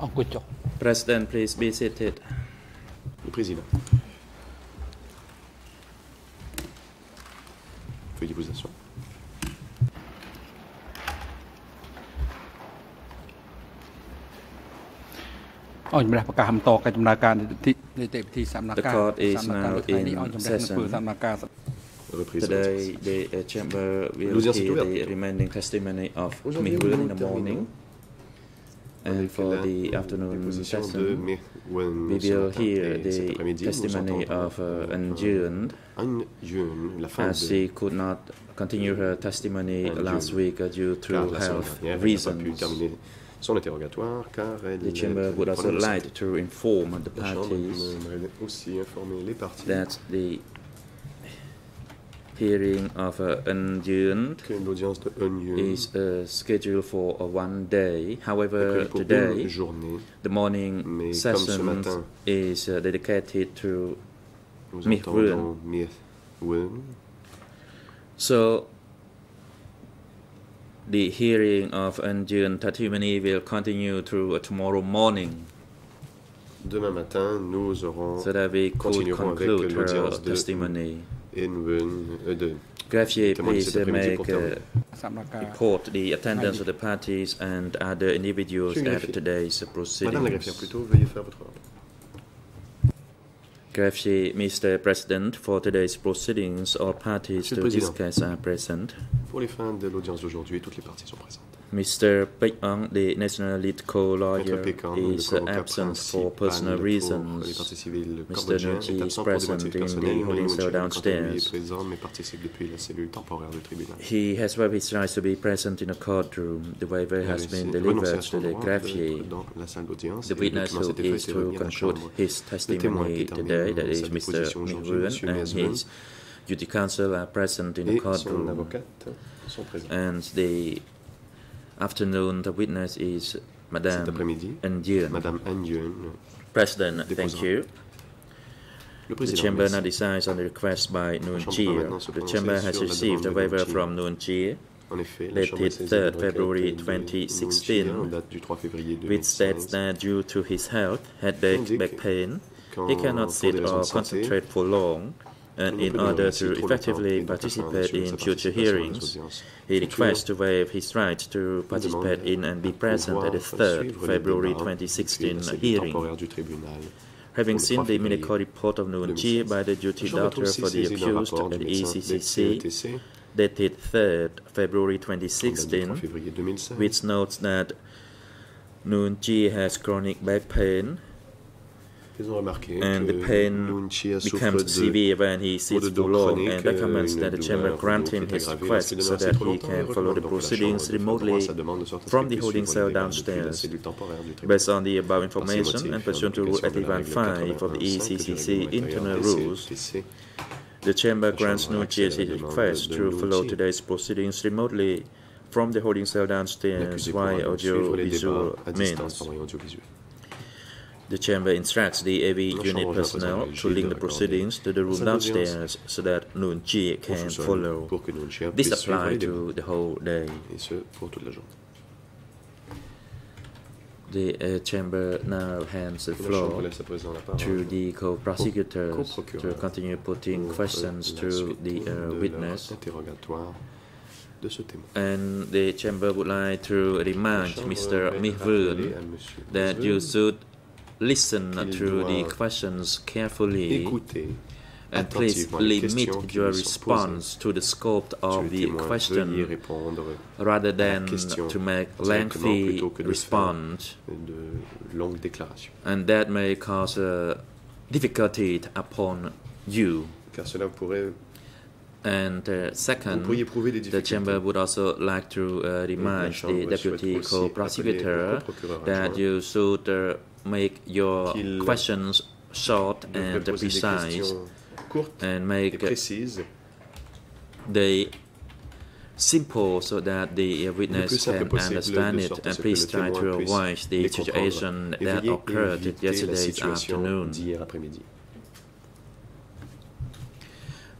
Oh, good. President, please be seated. Le Président. Veuillez vous asseoir. The court is now in session. Today, the uh, chamber will hear the remaining testimony of Mihul in the morning and for the afternoon session, we will hear the testimony of uh, An Jun, as she could not continue her testimony last week uh, due to health reasons. Son interrogatoire, car elle the chamber would also like to inform the parties. that the hearing of uh, Njun que de An is uh, scheduled for uh, one day. However, prévue pour une today journée. the morning session matin, is uh, dedicated to Mehwen. so the hearing of Njun testimony will continue through uh, tomorrow morning Demain matin, nous aurons so that we could conclude her testimony in eh, uh, the please uh, make uh, report the attendance of the parties and other individuals at today's proceedings. Madame Mr. President, for today's proceedings, all parties to discuss are present. Pour les fins de l'audience d'aujourd'hui, toutes les parties sont présentes. Mr. Pekang, the national lead co-lawyer, is absent for personal reasons. Mr. Nguyen is present in the holding cell downstairs. He has waived his to be present in the courtroom. The waiver has been delivered to the greffier. The witness who is to conclude his testimony today, that is Mr. Nguyen and his duty counsel are present in the courtroom. And the afternoon, the witness is Madame Nguyen. Madame Nguyen. President, thank you. The Chamber now decides on the request by Nguyen Chia. The Chamber has received a waiver from Nguyen Chia dated 3rd February 2016, which states that due to his health, headache, back pain, he cannot sit or concentrate for long, and in order to effectively participate in future hearings, he requests to waive his right to participate in and be present at the 3rd February 2016 hearing. Having seen the medical report of Nunchi by the duty doctor for the accused at the ECCC, dated 3rd February 2016, which notes that Nunchi has chronic back pain, and the pain becomes severe when he sits for long and recommends that the chamber grant him his request so that he can follow the proceedings remotely from the holding cell downstairs. Based on the above information and pursuant to Rule 85 of the ECCC internal rules, the chamber grants no GSC request to follow today's proceedings remotely from the holding cell downstairs. Via audiovisual means. The chamber instructs the AV unit personnel to link the proceedings to the room downstairs so that Nguyen Chi can follow. This applies to the whole day. The uh, chamber now hands the floor to the co-prosecutors to continue putting questions to the uh, witness. And the chamber would like to remind Mr. Mihvun that you should listen to the questions carefully and please limit your response to the scope of the question rather than to make lengthy response and that may cause a difficulty upon you. And uh, second, the chamber would also like to uh, remind the deputy co-prosecutor that you should uh, make your questions short and precise and make they simple so that the witness can understand it and please try to avoid the situation that occurred yesterday afternoon.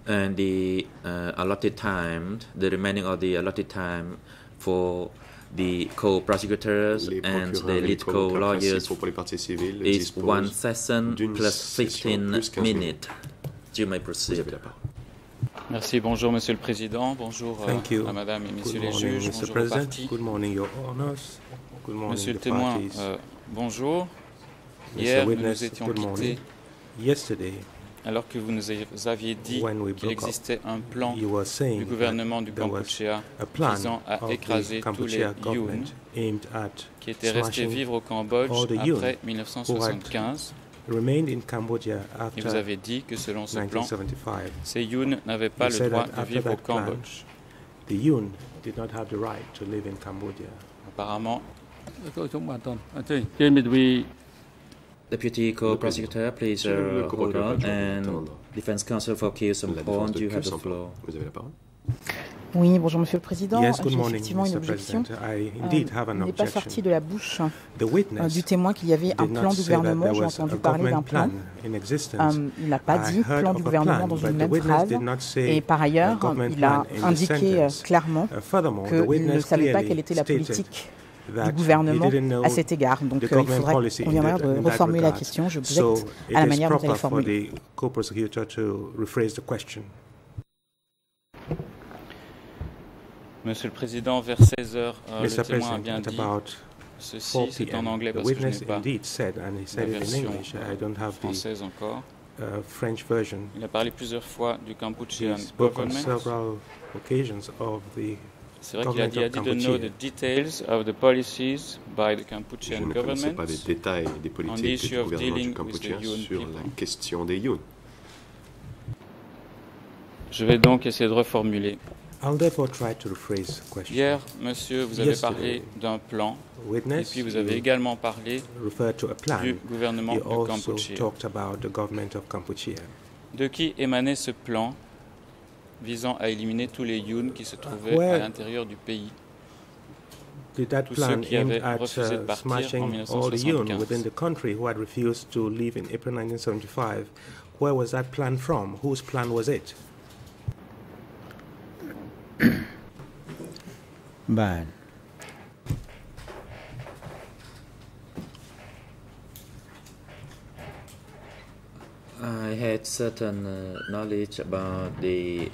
and the uh, allotted time the remaining of the allotted time for the co-prosecutors and the et les lead co-lawyers principaux pour les parties civiles is one session plus session 15 plus 15 minutes. You may Vous proceed. Merci, bonjour Monsieur le Président, bonjour euh, Thank you. à Madame et Good Messieurs les morning, juges, Mr. bonjour aux President. partis. Good morning, Your Honors. Good morning, Monsieur le témoin, parties. euh, bonjour. Mr. Hier, nous Witness, nous étions good quittés. Yesterday, alors que vous nous aviez dit qu'il up, existait un plan du gouvernement du Kampuchea a plan visant à écraser the tous les Yun qui étaient restés vivre au Cambodge après 1975. remained in Cambodia Et after vous avez dit que selon ce plan, 1975. ces Yun n'avaient pas You le droit de vivre au Cambodge. The Yun did not have the right to live in Cambodia. Apparemment, Deputy co-prosecutor, please uh, hold procureur on. And defense counsel for you have the floor. Vous avez la parole. Oui, bonjour Monsieur le Président. Yes, good morning, effectivement une objection. I Euh, indeed have an il n'est pas sorti de la bouche euh, du témoin qu'il y avait un plan du gouvernement. there J'ai was a entendu parler d'un government plan. plan in existence. Euh, il n'a pas dit plan du gouvernement plan, dans une même phrase. Et par ailleurs, il a indiqué clairement qu'il ne savait pas quelle était la politique du gouvernement didn't know à cet égard. Donc the euh, il faudrait policy qu'on in viendrait that- de reformuler la question. Je So objecte it à la is manière dont elle est proper for formulée. the co-prosecutor to rephrase the question. Monsieur le Président, vers 16 heures, euh, le témoin a bien dit ceci, 4 c'est en anglais The parce que je n'ai pas said, and he la version English, I don't have the française encore. uh, French version. Il a parlé plusieurs fois du on government. C'est vrai qu'il a dit, il a dit de government know of the details of the policies by the Je Cambodian ne connaissais pas les détails des politiques issue du of gouvernement dealing du with the Cambodgien Yun sur la question des Yun. Je vais donc essayer de reformuler. I'll therefore try to rephrase the question. Hier, monsieur, vous avez Yesterday, parlé d'un plan et Witness, puis vous avez you également parlé referred to a plan. du gouvernement du Cambodge. Kampuchea. De qui émanait ce plan visant à éliminer tous les Yun qui se trouvaient Ouais. à l'intérieur du pays Did that Tous plan qui aimed at uh, smashing all the Yun within the country who had refused to leave in April 1975? Where was that plan from? Whose plan was it? បាទ I had certain uh, knowledge about the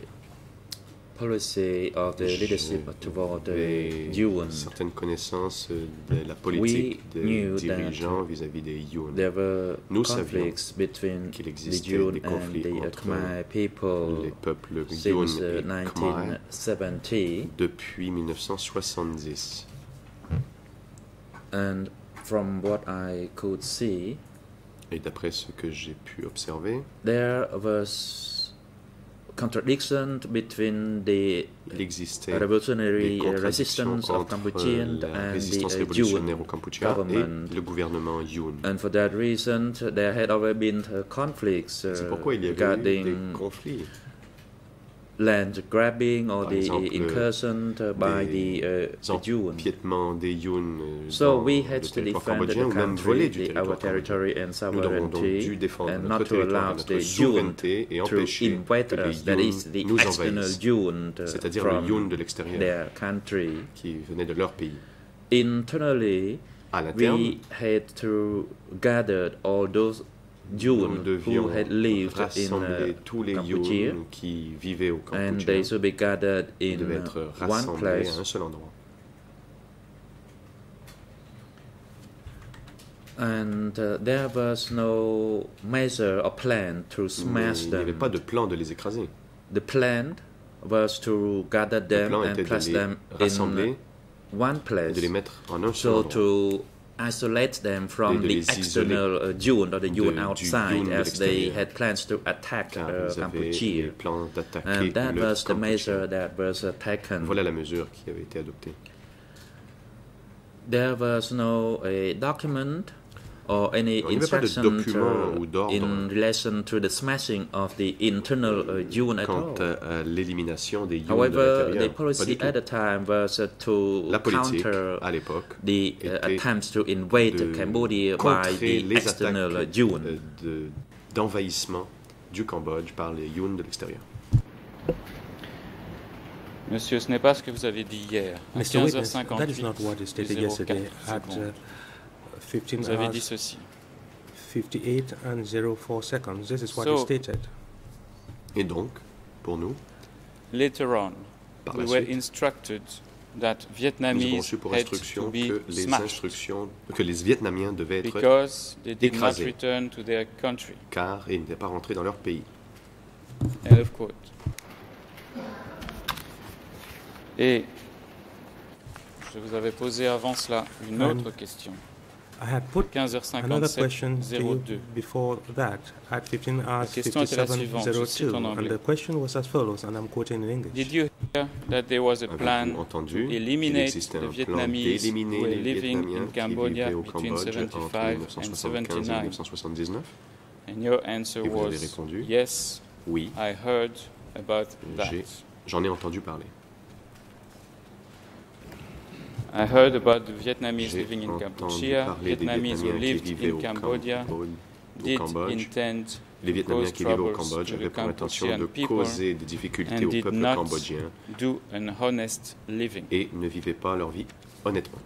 policy of the leadership toward the Yuan. certaines connaissances de la politique We des dirigeants vis-à-vis des Yun. There were Nous conflicts between qu'il the existait Yun des and conflits the entre Khmer people les peuples Yun since uh, et Khmer 1970. depuis 1970. And from what I could see, Et d'après ce que j'ai pu observer, there was contradiction between the revolutionary resistance of Cambodian and the uh, Yun government. Le gouvernement Yun. And for that reason, there had already been uh, conflicts uh, regarding land grabbing or Par the exemple, incursion by the, uh, the Des so we had to defend the country, the, our territory and sovereignty, and not to allow the yun to invade us, that is, the external yun uh, from de their country. Qui venait de leur pays. Internally, we had to gather all those Yun who had lived in uh, tous les Cambodia, qui vivaient au and Cambodge. they should be gathered in devaient uh, être one à place un seul endroit. and uh, there was no measure or plan to smash il n'y avait them. pas de plan de les écraser. The plan was to gather Le them plan and était place de les them rassembler in one place. de les mettre en un seul So endroit. to isolate them from de the external uh, or the de- outside as they had plans to attack uh, Cambodia. les plans d'attaquer And that was the measure that was uh, taken. Voilà la mesure qui avait été adoptée. There was no a document or any Il n'y avait pas de instruction document ou d'ordre in relation to the smashing of the internal uh, quant à, à l'élimination des de However, the policy du tout. at the time was uh, to La politique, counter à l'époque, the uh, était attempts to invade de Cambodia by the les external uh, euh, de- d'envahissement du Cambodge par les Yun de l'extérieur. Monsieur, ce n'est pas ce que vous avez dit hier. À Mr. Witness, that is 15h58, not what is stated 04 yesterday at secondes. uh, 15 Vous avez dit ceci. 58 and 04 seconds. This is what So- is stated. Et donc, pour nous, Later on, par we la were suite, instructed that nous avons Vietnamese reçu pour had to instruction be que les smashed instructions, que les Vietnamiens devaient être because they did not écrasés. return to their country. car ils n'étaient pas rentrés dans leur pays. End of quote. Et je vous avais posé avant cela une autre question. I had put another 15h57, question to you 02. before that at 15 hours question était la suivante, je cite 5702, en and the question was as follows, and I'm quoting in English. Did you hear that there was a plan entendu to qu'il eliminate the un plan Vietnamese d'éliminer who were les living in qui Cambodia between Cambodge entre 75 and 1975 et 79? 1979 And your answer Et vous avez was répondu? yes, Oui, I heard about that. J'en ai entendu parler. I heard about the Vietnamese living in Cambodia. Vietnamese who lived in Cambodia did intend les Vietnamiens qui vivent au Cambodge avaient pour intention de causer des difficultés au peuple cambodgien et ne vivaient pas leur vie honnêtement.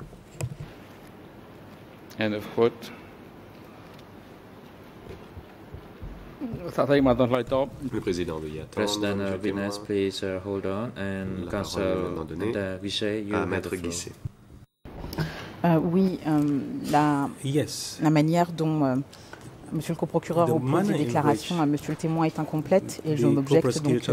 Le président please uh, hold on and you euh, oui, euh, la, Yes, la manière dont euh, Monsieur le coprocureur oppose les déclarations à Monsieur le témoin est incomplète et je m'objecte donc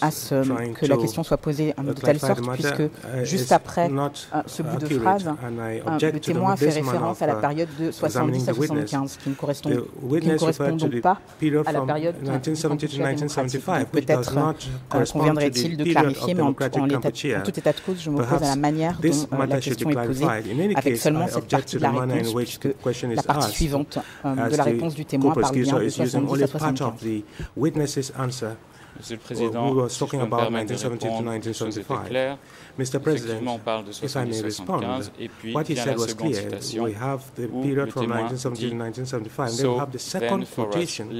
à ce, que la question soit posée de telle sorte puisque uh, juste après euh, ce bout de phrase, euh, le témoin fait référence à la uh, période de 70 à examining the witness. 75, qui ne correspond, qui ne correspond donc pas à la période du 1970 to Kampuchea démocratique. 1975, Donc which does peut-être euh, conviendrait-il de clarifier, mais en, tout état de cause, je m'oppose à la manière dont la question est posée, avec seulement cette partie de la réponse, puisque la partie suivante de la the réponse du témoin parle bien de is using 70 only à part of 75. the witness's answer. Monsieur le Président, si je talking peux me about permettre de 1970 to répondre, les choses étaient 1975. claires. Mr. President, on parle de if I may 70-75, respond, et puis what he said la was clear. citation. We have the period le from témoin 1970 to dit, 1975. Then we So have the second quotation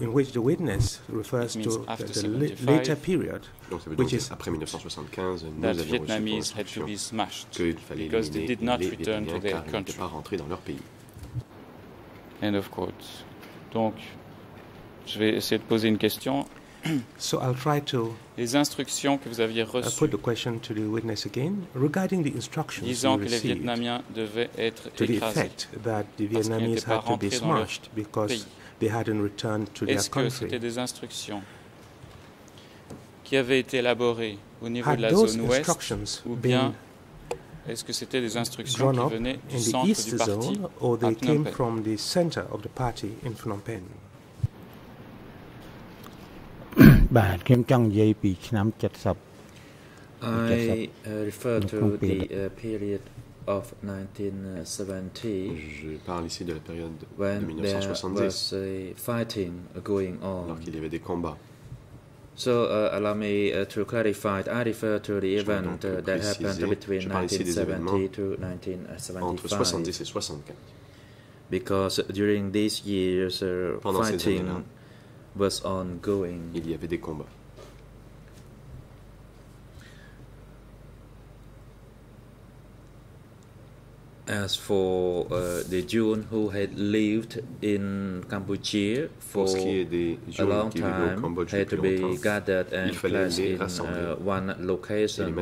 in which the witness refers to the, the la- 75, later period, Donc ça veut which dire is après 1975, nous that avions reçu pour Vietnamese had to instruction be smashed qu'il fallait because they éliminer did not les return to Vietnamiens their car ils n'étaient country. pas rentrés dans leur pays. End of quote. Donc, je vais essayer de poser une question. So I'll try to Les instructions que vous aviez uh, reçues put the question to the witness again regarding the instructions disant que les Vietnamiens devaient être to the écrasés. effect that the qu'ils Vietnamese had to be smashed because pays. they hadn't returned to their Est-ce que c'était des instructions qui avaient été élaborées au niveau de Had la zone ouest instructions ou been bien est-ce que c'était des instructions drawn qui up venaient du in the centre east du parti zone or à they Phnom came Penh from the center of the party in Phnom Penh? បាទខ្ញុំចង់និយាយពីឆ្នាំ70 I uh, refer No to compare. the uh, period of 1970 Je parle ici de la période de when there 1970, was a fighting going alors on. qu'il y avait des combats. So uh, allow me uh, to clarify. I refer to the event uh, that happened between Je parle ici des 1970 to 1975. 70 et 75. Because during these years, uh, fighting was ongoing. Il y avait des combats. As for uh, the June who had lived in Cambodia for a long time, had to be gathered and placed in uh, one location.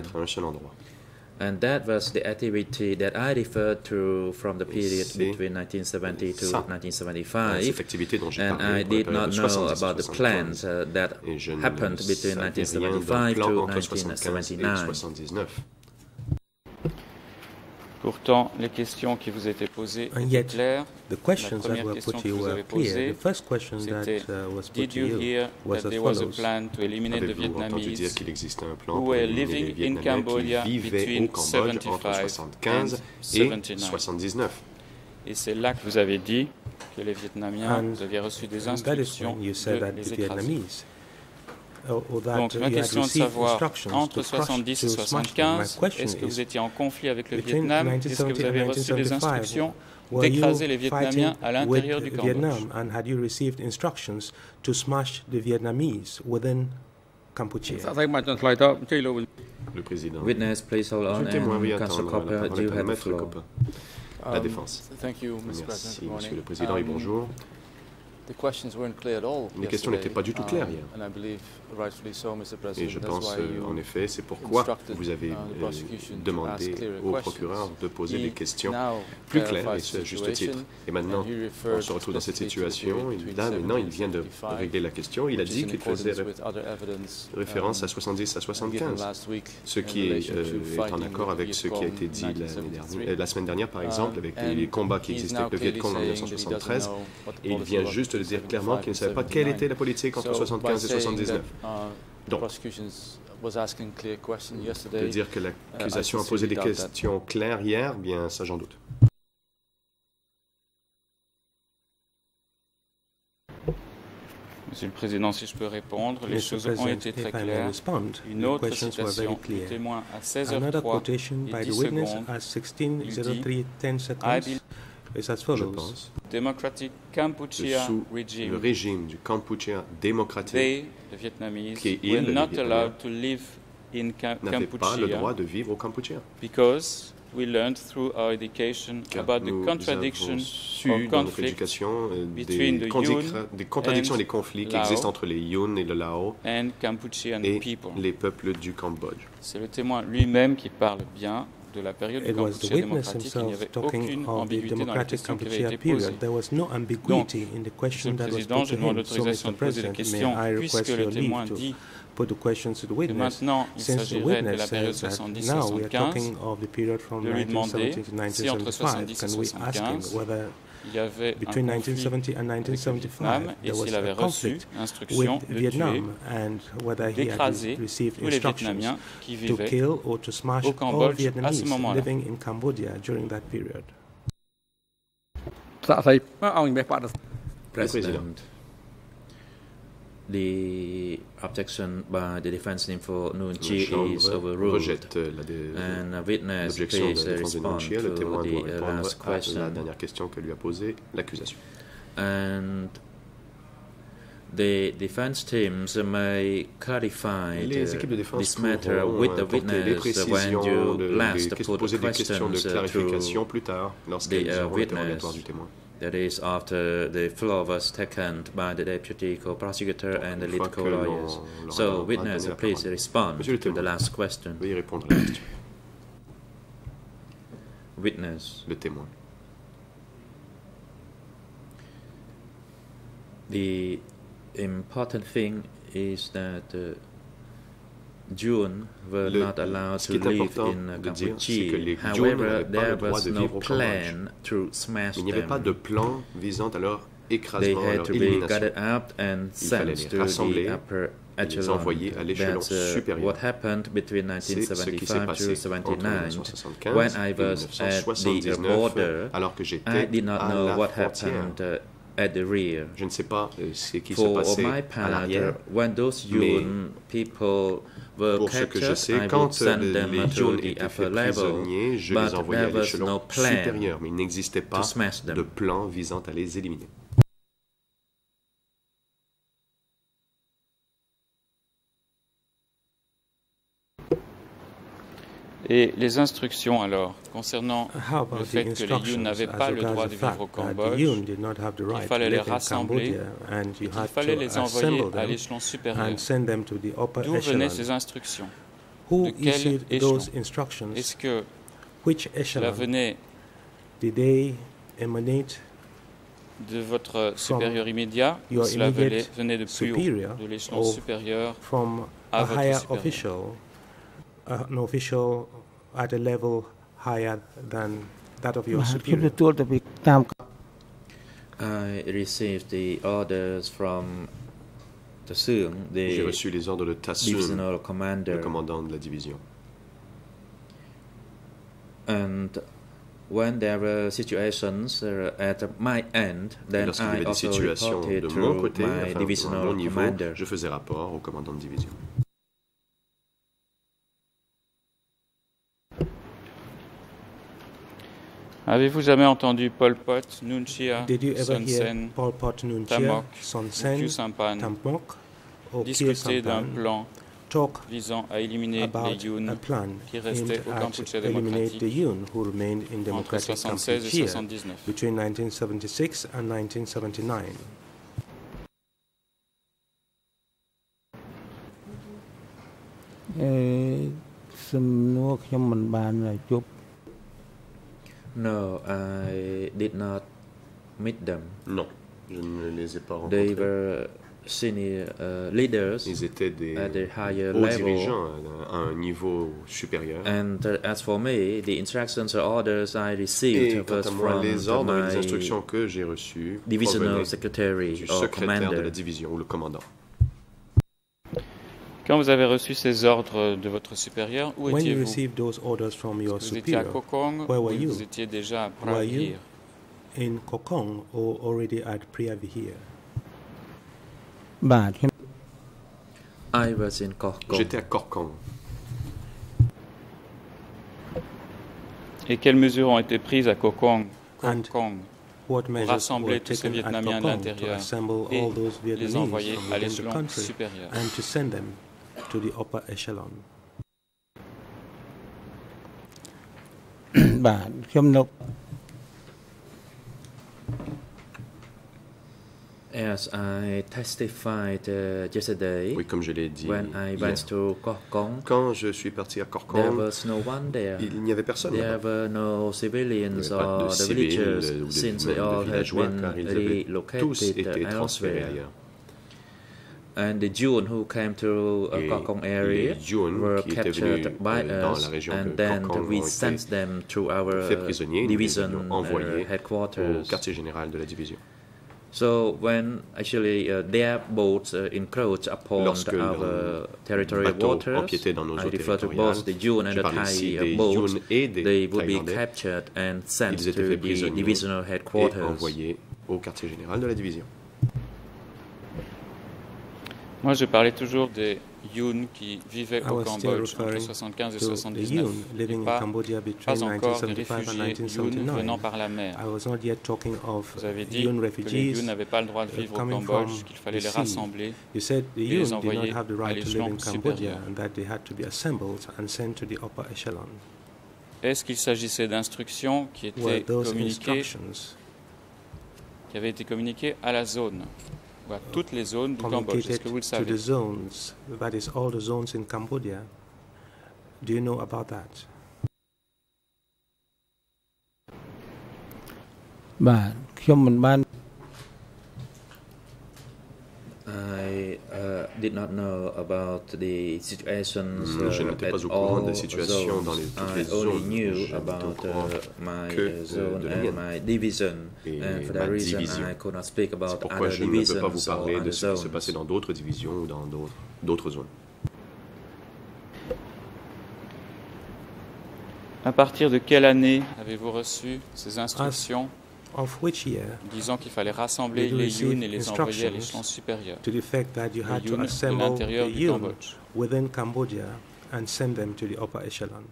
And that was the activity that I referred to from the period between 1970 to 1975. And I did not know about the plans uh, that happened between 1975 to 1979. 79. Pourtant, les questions qui vous étaient posées étaient yet, claires. The questions that première were question put to que you vous were avez clear. posée, The first question that c'était, uh, was put Did to you was that as there was a follows. plan to eliminate the Avez-vous entendu dire Vietnamese qu'il existait un plan who pour were éliminer les living in Vietnamiens Cambodia qui vivaient between au Cambodge entre 75 75 and et 79. 79 Et c'est là que vous avez dit que les Vietnamiens, And vous aviez reçu des that instructions when you said de that les écraser. Vietnamese, or, or that donc ma question est de savoir, entre 70 et 75, est-ce que vous étiez en conflit avec le Vietnam? Est-ce que vous avez reçu des instructions d'écraser les Vietnamiens à l'intérieur du Vietnam. Le président. Witness, please hold on. And Copper, do you have? La défense. Merci, Monsieur le Président, et bonjour. Les questions n'étaient pas du tout claires hier um. Et je pense, euh, en effet, c'est pourquoi vous avez uh, euh, demandé au procureur de poser des questions plus claires, et ce à juste titre. Et maintenant, on se retrouve dans cette situation. là, maintenant, il 70 vient de and 75, régler la question. Il a dit qu'il faisait evidence, référence um, à 70 à and given 75. last week Ce qui est, euh, est en accord avec ce qui a été dit l'année 1973. dernière, la semaine dernière, par Um, exemple, avec les, combats qui existaient avec le Viet Cong en saying that he doesn't 1973. know what the Et il vient juste de dire clairement qu'il ne savait pas 75 quelle était la politique entre So, 75 et by saying 79. Uh, the Donc, prosecutions was asking clear questions de yesterday. dire que l'accusation I a posé des questions claires hier, bien ça j'en doute. Monsieur le Président, si je peux répondre, les Mr. choses ont été très claires. respond, Une autre citation du témoin à Another 16h03 quotation et by the 10 witness secondes. 16:03 10 I believe Je pense. Democratic que Kampuchea Sous le regime, régime du Kampuchea démocratique the Vietnamese, Qui il, were not allowed to live in pas le droit de vivre au Kampuchea. because we learned through our education Car about the nous contradiction or conflict éducation euh, between the condic- Yun des contradictions and et des conflits qui Lao. existent entre les Yun et le Lao and et people. les peuples du Cambodge. C'est le témoin lui-même qui parle bien de la période du It was the Kampuchea witness démocratique. Il n'y himself avait talking aucune of the ambiguïté dans la democratic question qui avait été posée. period. There was no ambiguity in the question Monsieur le that was Président, put je to demande him. So, l'autorisation Mr. de poser may I puisque le témoin dit put the questions to the witness? Since the la witness période says that now we are 70-75. talking of the period from de lui demander 1970 to si entre 1975, 70 et can we ask him 75, whether il y avait Between 1970 and 1975, there was a conflict with Vietnam and whether he had received instructions to kill or to smash all Vietnamese living in Cambodia during that period. President. The objection by the defense team for Noon La Chi is overruled. And a witness. Le to the last la question. dernière question que lui a posée l'accusation. And the defense teams may clarify Les équipes de défense this matter with the witness when you last des- put questions de clarification plus tard lorsqu'ils the, uh, auront l'interrogatoire du témoin. That is after the floor was taken by the deputy co-prosecutor and the lead co-lawyers. So, witness, please respond to the last question. Veuillez répondre à la question. Witness, Le témoin. the important thing is that uh, June were Le- not allowed to live in Cambodia. However, there was no plan to smash Il n'y avait pas de plan visant à leur écrasement, à leur élimination. Il fallait les rassembler et les echelon. envoyer à l'échelon That's uh, supérieur. what happened between C'est ce qui s'est 1975 passé to entre 79 1975 when et I was at the 1979, border. alors que I j'étais did not à know la what frontière. happened uh, at the rear. Je ne sais pas euh, ce qui à l'arrière. mais were Pour ce que je sais, quand euh, les Jaunes the étaient faits prisonniers, je les envoyais à l'échelon supérieur, mais il n'existait pas de plan visant à les éliminer. Et les instructions alors concernant le fait que les instructions Yun n'avaient as pas le droit de vivre au Cambodge, to fallait les rassembler had fallait les envoyer à l'échelon supérieur. D'où venaient ces instructions? De quel échelon? those instructions? Est-ce que cela venait de votre supérieur immédiat cela venait, de plus haut, superior de l'échelon supérieur from à votre higher supérieur? an official at a level higher than that of your superior. I received the orders from the J'ai reçu les ordres de le commandant de la division. and when there were situations uh, at my end, Et then lorsqu'il y avait des situations de mon côté, my je faisais rapport au commandant de division. Avez-vous jamais entendu Pol Pot, Nunchia, Did you ever Son hear Sen, Pol Pot Nunchia, Tamok, Son Kyu Sen, Sampan Tampok, or Kyo discuter d'un Sampan plan talk visant à éliminer les about a Yuns plan qui restaient aimed au at Kampuchea eliminate the démocratique Yun who remained in entre democratic 76 et Kampuchea 79. between 1976 and 1979. អឺសំណួរខ្ញុំមិនបានជប់ No, I did not meet them. Non, je ne les ai pas They rencontrés. were senior uh, leaders Ils étaient des at a higher hauts level. dirigeants à un niveau supérieur. And uh, as for me, the instructions or orders I received Et quant was à moi, from les ordres et les instructions que j'ai reçues divisional provenaient secretary du or secrétaire de la division ou le commandant. Quand vous avez reçu ces ordres de votre supérieur, où étiez-vous received those orders from your à Kokong étiez-vous étiez déjà à in Kokong or already at bah, I was in J'étais à Corcan. Et quelles mesures ont été prises à Kokong, Kokong. What rassembler tous ces Vietnamiens à l'intérieur et les envoyer à to the upper echelon? បាទខ្ញុំនៅ As I testified uh, yesterday, Oui, comme je l'ai dit when I hier. went to Kokong, Quand je suis parti à there Korkang, was no one there. il n'y avait personne. There là-bas. were no Il n'y civilians avait pas de or the civils villagers ou de, since même they de all had villageois, been car ils avaient tous relocated été uh, transférés elsewhere. and the June who came to uh, Kokong area were captured by us, and then Kokong we sent them to our division uh, headquarters. So when actually uh, their boats uh, encroached upon Lorsque our territorial waters, I refer to both the June and the Thai uh, boats, they would be captured and sent to the divisional headquarters. Moi, je parlais toujours des Yun qui vivaient au Cambodge entre referring 75 et to the 79, Yun et living in pas, encore des 1975 réfugiés Yun 1979. venant par la mer. I was not yet talking of Vous avez dit que les. Yun n'avaient pas le droit de vivre au Cambodge, qu'il fallait les rassembler. You said the et les envoyer à l'échelon Cambodia supérieur. and that they had to be assembled and sent to the upper echelon. Est-ce qu'il s'agissait d'instructions qui étaient communiquées, qui avaient été communiquées à la zone, à toutes les zones du Cambodge Est-ce communicated que vous le to the zones, that is all the zones in Cambodia? Do you know about that? បា I uh, did not know about the situations Hmm, je uh, n'étais at pas au courant all des situations dans les- zones. toutes I les only zones. knew Je n'étais about uh, my que, uh, zone de la and my division, Et and for ma that reason division. I could not speak C'est about pourquoi other je ne peux pas vous parler de other ce qui se passait dans d'autres divisions ou dans d'autres- zones. À partir de quelle année avez-vous reçu ces instructions? disant qu'il fallait rassembler Did you les receive Yun et les envoyer à instructions l'échelon supérieur To the effect that you Les had to Yun de assemble l'intérieur the du Yun Cambodge. within Cambodia and send them to the upper echelon.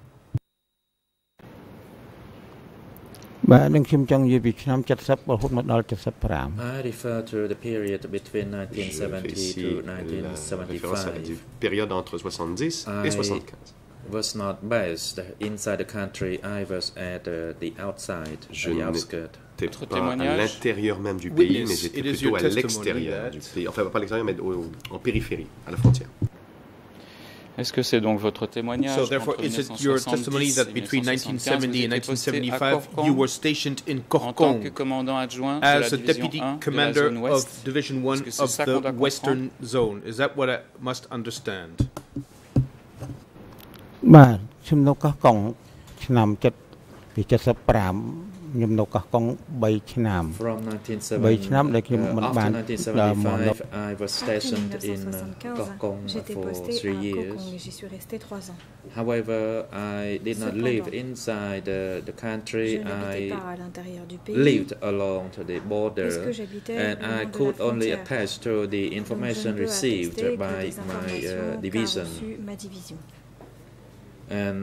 បាទនឹងខ្ញុំចង់និយាយពីឆ្នាំ70រហូតមកដល់75 I refer to the period between Je fais 1970 ici to la référence à la 1975. période entre 70 et I- 75. Was not based inside the country. I was at uh, the outside, Je at the n'ai- outskirts. J'étais Votre pas à témoignage l'intérieur même du pays, Witness, mais j'étais it is plutôt your à testimony l'extérieur that- du pays. Enfin, pas à l'extérieur, mais au- en périphérie, à la frontière. Est-ce que c'est donc votre témoignage So therefore, qu'entre is it your 1970 testimony that et between 1975, 1970 and vous étiez posté à 1975 Korkong you were stationed in en tant que Korkong commandant adjoint de la as a division deputy 1 de la commander zone ouest of Division 1 que c'est of ça qu'on doit the Western Zone? Is that what I must understand? បាទខ្ញុំនៅកោះកុងឆ្នាំ7ពី75 ខ្ញុំនៅកោះកុង3ឆ្នាំ From 3ឆ្នាំដែលខ្ញុំ 1970, មិន uh, បាន after ដល់មកនៅ 1975, I was Après stationed in uh, 1975, Kokong j'étais for posté à three years. Kokong et j'y suis resté trois ans. However, I did not live Cependant, inside uh, the Je country. n'habitais I pas à l'intérieur du pays, lived along to the border, puisque j'habitais and le I long de could la only frontière. attest to the Donc, je ne information peux received attester que by des my informations uh, qu'a division, reçues ma division. and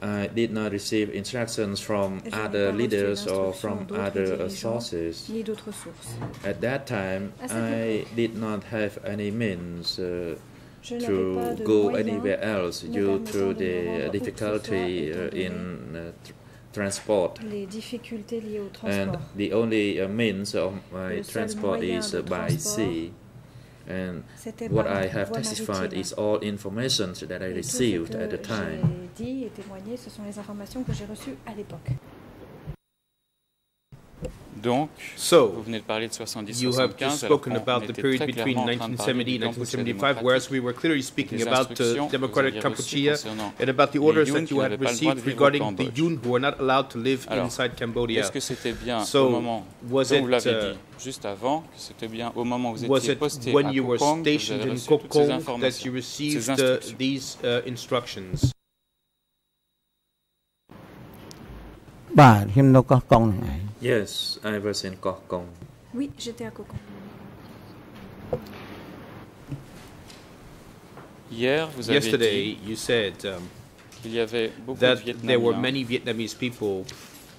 I did not receive instructions from other leaders or from other sources. At that time, I did not have any means uh, to go anywhere else due to the difficulty uh, in uh, transport. And the only uh, means of my transport is by sea. And what I have testified is all information that I Et tout ce received at the time. Donc, vous So, venez de parler de 70 you have 75 just alors spoken qu'on about the était period très between clairement en train de parler 1970 du and Kampuchea 1975, whereas we were clearly démocratique. speaking Des about the instructions que vous Democratic aviez reçues Kampuchea concernant and about the les orders Yun that qui you had n'avaient pas le droit de received vivre au regarding the Cambodge. Yun who were not allowed to live Alors, inside Cambodia. Est-ce que c'était bien So, au moment, was comme vous it, l'avez uh, dit juste avant, que c'était bien au moment où vous Was étiez it posté when à you were Kokong que vous stationed avez in reçu toutes ces Kokong that informations, you ces received uh, instructions these uh, instructions? បាទខ្ញុំនៅកោះកុងហ្នឹងឯង Yes, I was in Koh Kong. Oui, j'étais à Cocon. Hier, vous avez Yesterday, dit you said um, qu'il y avait beaucoup that de there were Vietnamiens many Vietnamese people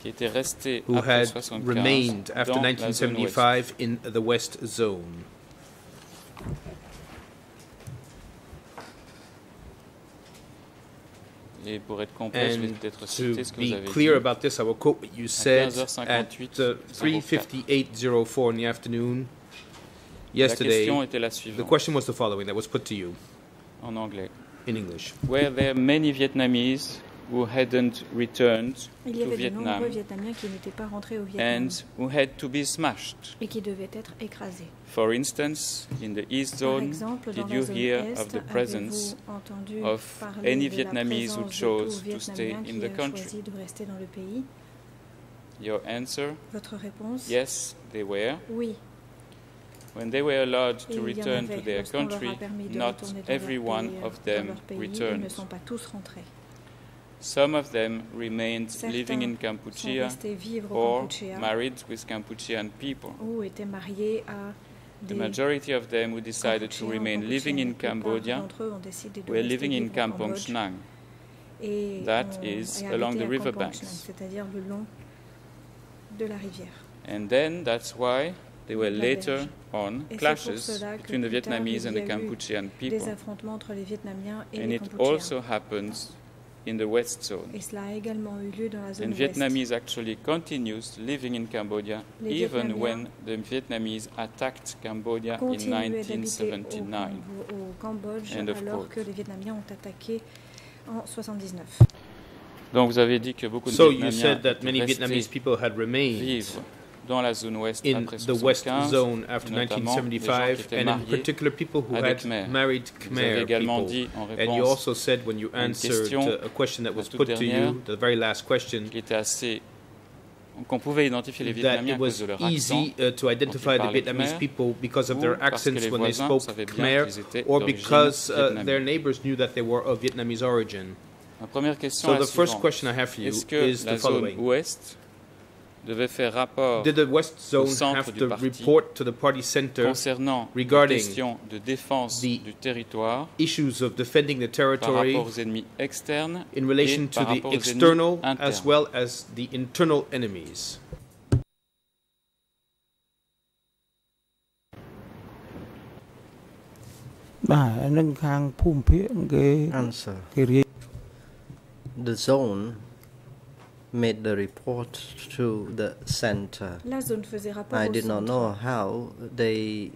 qui étaient restés who après had 75 remained after dans la zone ouest. 1975 in the West Zone. Et pour être complet, je vais And peut-être to citer ce que vous be avez clear about this, I will quote what you said 15h58, at uh, 3:58:04 in the afternoon La yesterday. question était la The suivante, question was the following that was put to you en anglais. in English. Were there many Vietnamese who hadn't returned Il y to avait de nombreux Vietnamiens qui n'étaient pas rentrés au Vietnam and who had to be smashed? et qui devaient être écrasés. For instance, in the East Par Zone, exemple, did la you zone hear Est, of the avez-vous presence of any de la Vietnamese who présence de chose to stay in qui the country? choisi de rester dans le pays? Your answer? Votre réponse? Yes, they were. Oui. When they were allowed to return to their country, not every one of them returned. Some of them remained Certains living in Kampuchea or Kampuchea, married with Kampuchean people. The majority of them who decided to remain living in Cambodia were living in Kampong Snang, that is, along the riverbanks. And then that's why there were later on clashes between the Vietnamese and the Cambodian people. And it also happens in the West Zone. Et cela a également eu lieu dans la zone And ouest. Vietnamese actually continues living in Cambodia Les even Vietnamiens when the Vietnamese attacked Cambodia in continuaient d'habiter au, 1979. Cambo- au Cambodge End of alors quote. que les Vietnamiens ont attaqué en 79. Donc vous avez dit que beaucoup de So you Vietnamiens said that many Vietnamese people had remained vivre dans la zone ouest in après the West 75, Zone after notamment les gens qui 1975, étaient and in particular people who had Khmer. married Vous avez Khmer people. And you also said when you answered a question that la was put to dernière, you, the very last question, qu'on pouvait identifier les that Vietnamiens à cause de leur accent. uh, to identify the Vietnamese Khmer, people because of ou their parce que accents when they voisins spoke Khmer, qu'ils étaient or because uh, their neighbors knew that they were of Vietnamese origin. So est la the first suivante. question I have for you is la the following. ouest devait faire rapport Did the West Zone au centre du parti to the party center concernant les questions de défense du territoire issues of defending the territory ennemis externes et to the external as well as the internal enemies. The zone made the report to the center. La zone faisait rapport I did not know how they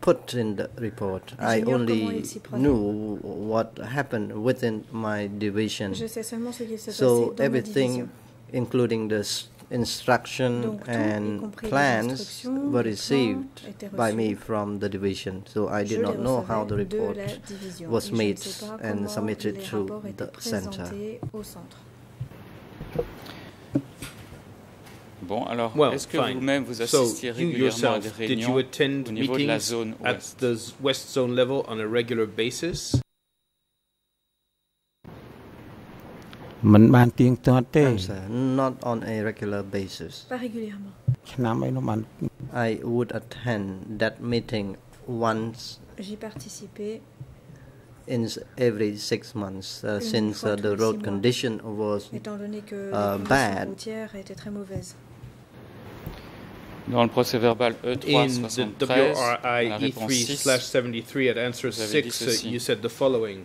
put in the report. I only ils s'y prenaient. knew what happened within my division. Je sais seulement ce qui se So everything, including the instruction and plans were received by me from the division. So I did not know how the report was made and submitted to the center. well, fine. so you yourself, did you attend meetings at the West Zone level on a regular basis? មិនបានទៀងទាត់ទេ Answer, not on a regular basis. Pas régulièrement. ឆ្នាំអីនោះបាន I would attend that meeting once J'y participais in s- every six months uh, Une since fois uh, tous the les road six mois. condition was étant donné que Uh, les conditions bad. routières étaient très mauvaises. Dans le procès verbal E E3 In the 73, à WRI la réponse E3 6, slash 73 at answer vous avez dit 6, uh, ceci. you said the following.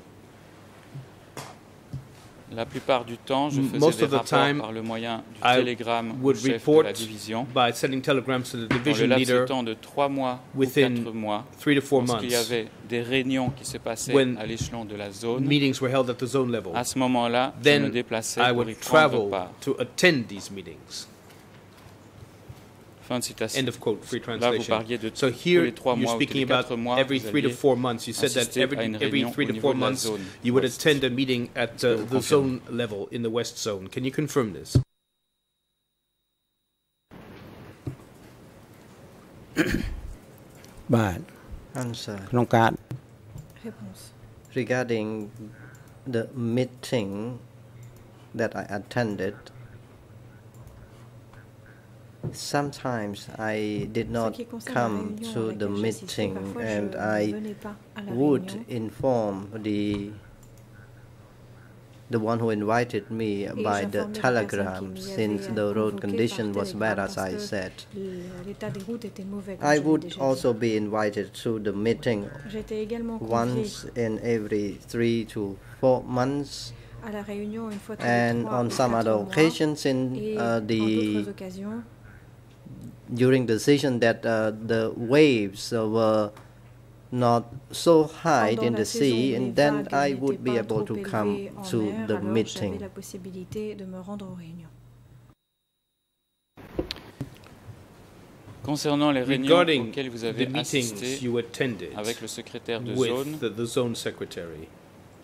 La plupart du temps, je faisais most des rapports time, par le moyen du télégramme au chef de la division. by sending telegrams to the Dans le division laps de temps de trois mois ou quatre mois, four lorsqu'il y avait des réunions qui se passaient à l'échelon de la zone, Meetings were held at the zone level. à ce moment-là, je me déplaçais I pour y prendre part. to attend these meetings. Fin de citation. End of quote, free translation. So here you're speaking about mois, every three to four months. You said that every, every three to four months you would attend a meeting at uh, the zone level in the West Zone. Can you confirm this? Answer. Regarding the meeting that I attended sometimes I did not come to the meeting and I would inform the the one who invited me by the telegram since the road condition was bad as I said. I would also be invited to the meeting once in every three to four months and on some other occasions in uh, the during decision that uh, the waves were not so high in the sea, and then I would be able to come to the meeting. Concernant les Regarding réunions auxquelles vous avez assisté the, the zone secretary,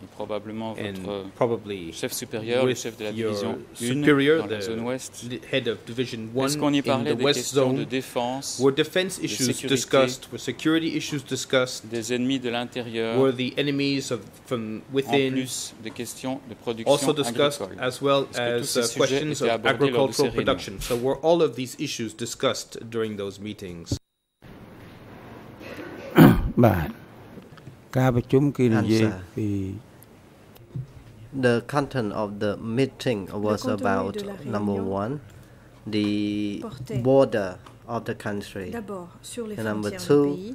et probablement votre probably chef supérieur, le chef de la division 1 superior, dans la the zone ouest, the head of division one est-ce qu'on y parlait the des west questions de zone défense, were defense issues sécurité, discussed? Were security issues discussed? des ennemis de l'intérieur, were the enemies of from en within plus des questions de production also discussed agricole? as well Est-ce que tous as ces uh, sujets questions étaient of abordés lors de ces agricultural réunions? production? So were all of these issues discussed during those meetings? បាទ ការប្រជុំគឺនិយាយ Answer. ពី The content of the meeting was contenu about de la number réunion one, the portait border of the country, D'abord sur les And number frontières two, du pays,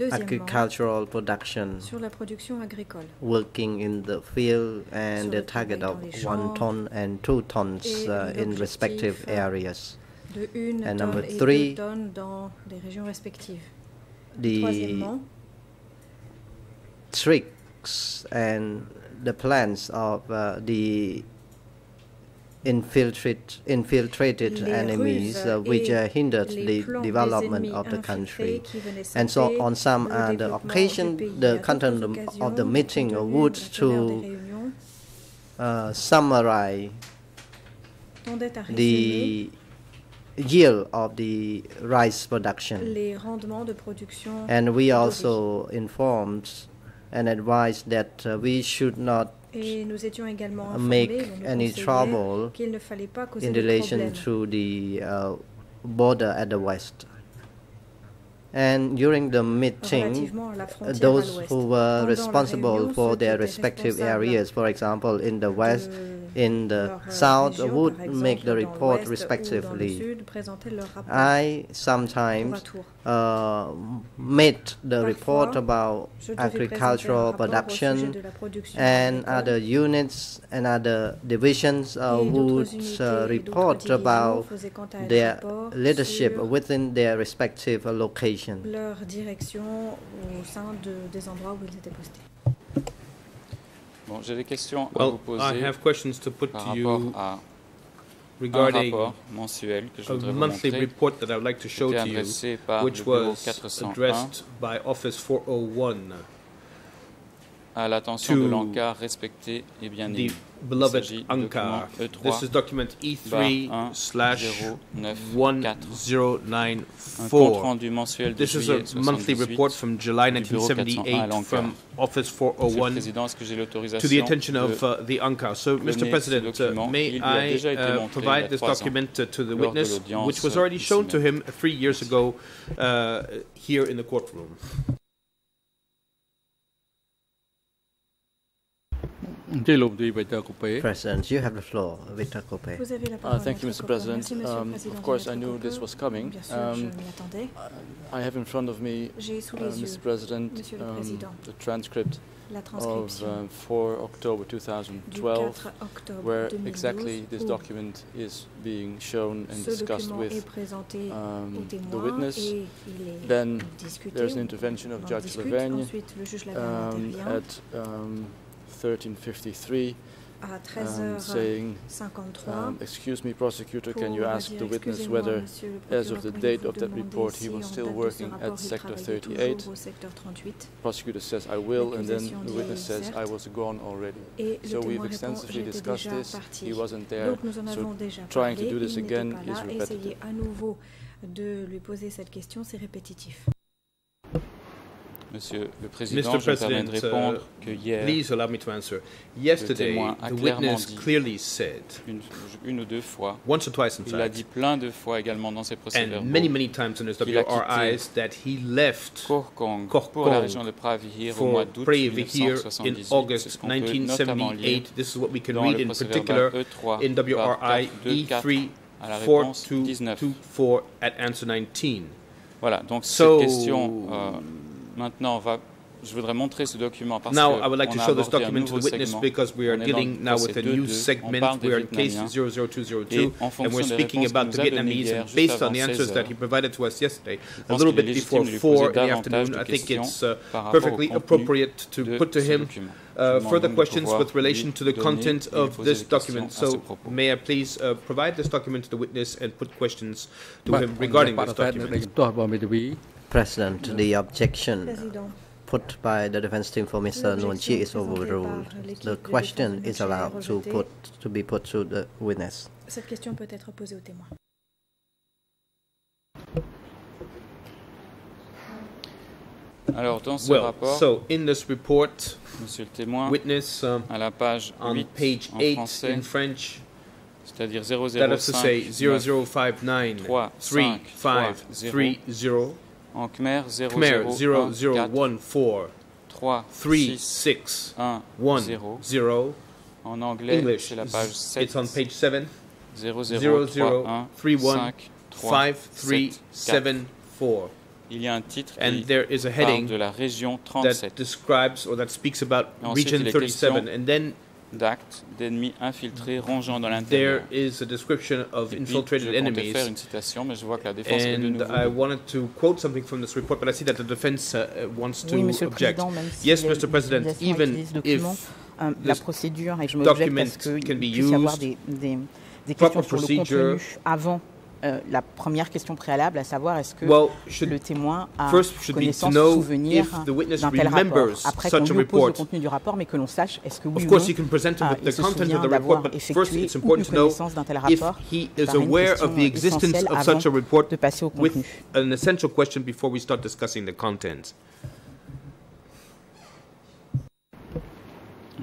deuxièmement agricultural production, sur la production agricole working in the field, and Sur the le target travail of dans les one champs, ton and two tons et uh, in l'objectif, respective euh, areas. de une And tonne number et three, deux tonnes dans les régions respectives. The Troisièmement, tricks and the plans of uh, the infiltrate, infiltrated les enemies uh, which uh, hindered the development of the country. And so on some other occasion, the content of the meeting would to uh, summarize the yield of the rice production. And we also informed and advised that uh, we should not Et nous étions également informés, make any trouble qu'il ne fallait pas causer in relation to the uh, border at the west. And during the meeting, Relativement à la uh, those who were responsible for their respective areas, for example, in the west, in the south would make the report respectively. I sometimes uh, made the report about agricultural production and other units and other divisions uh, would uh, report about their leadership within their respective location. Bon, j'ai des questions à vous poser I have questions to put par to rapport you à un regarding rapport mensuel que je a voudrais vous monthly montrer, report that I would like to show to you adressé par which was 401 addressed by Office 401 à l'attention de l'encart respecté et bien aimé. beloved Ankar. document E3 This is document E3 bar 1 slash 0994. Un compte 1094. rendu mensuel de This is juillet a monthly 78 report from July du bureau 401 à 1978 l'Ankar. from Office Monsieur le 401 Président, est-ce que j'ai to the attention of uh, the Ankar. So, Mr. President, uh, may qui lui a I uh, provide this trois ans, document uh, to the witness, which was already ici shown to him three years ago uh, here in the courtroom? President, you have the floor, Victor Uh, ah, thank you, Mr. President. Um, of course, I knew this was coming. Um, I have in front of me, uh, Mr. President, um, the transcript of uh, 4 October 2012, where exactly this document is being shown and discussed with um, the witness. Then there's an intervention of Judge Leverne um, at um, 1353 à um, um, excuse me, prosecutor, can you ask the witness whether, as of the date of that report, he was still working at Sector 38? Prosecutor says, I will, and then the witness says, I was gone already. So we've extensively discussed this. He wasn't there. So trying to do this again is repetitive. de lui poser cette question, c'est répétitif. Monsieur le Président, Mr. je me permets de President, répondre uh, que hier, please allow me to answer. Yesterday, témoin a the clairement witness dit- clearly said, une, une ou deux fois, once or twice in il a fact, dit plein de fois également dans ses procès-verbaux, and many, many times in his WRIs, that he left Korkong Korkong pour la région de Pravihir au mois d'août Pravihir in 1978. C'est August ce qu'on peut notamment lire 1978. This is what we can read in particular E3 in WRI par 24 E3 à la réponse 19. 4224 at answer 19. Voilà, donc So- cette question, euh, Maintenant, on va je voudrais montrer ce document parce now, I would like to show this document to the witness because we are dealing now with a new segment. We are in case 00202, and we're speaking about the Vietnamese. And based on the answers that he provided to us yesterday, a little bit before 4 in the afternoon, I think it's uh, perfectly appropriate to put to him uh, further questions with relation to the content of this document. So, may I please uh, provide this document to the witness and put questions to him regarding this document? President, the objection put by the defense team for Mr. Nguyen is overruled. The question is allowed to put to be put to the witness. Cette question peut être posée au témoin. Alors, dans ce well, rapport, so in this report, Monsieur le témoin, witness, um, à la page 8 on page 8 français, in French, c'est-à-dire 0059 3 5 3 0 en Khmer Khmer 0014 0014 3 3 6 6 1 1 0 0 en anglais English. c'est la page 7 It's on page 7 00 00 31 31 5 3 5 7 3 4 7 4. il y a un titre And qui there is a parle heading de la région that 37 describes or that speaks about region il est 37 question and then d'actes d'ennemis infiltrés rongeant dans there l'intérieur is a description of infiltrated je enemies faire une citation mais je vois que la défense est de and nouveau I wanted to quote something from this report but I see that the defense uh, uh, wants to Oui, Monsieur object Président, même si Yes, les- Mr. President, even if euh, la this procédure, et je m'objecte qu'il puisse y avoir used, des, des, des proper questions sur le procedure. contenu avant euh, la première question préalable, à savoir est-ce que Well, should- le témoin a connaissance, souvenir d'un tel rapport. Après qu'on lui oppose le contenu du rapport, mais que l'on sache est-ce que oui ou non, il se souvient d'avoir effectué ou eu connaissance d'un tel rapport. une question essentielle avant de passer au with contenu. an essential question before we start discussing the contents.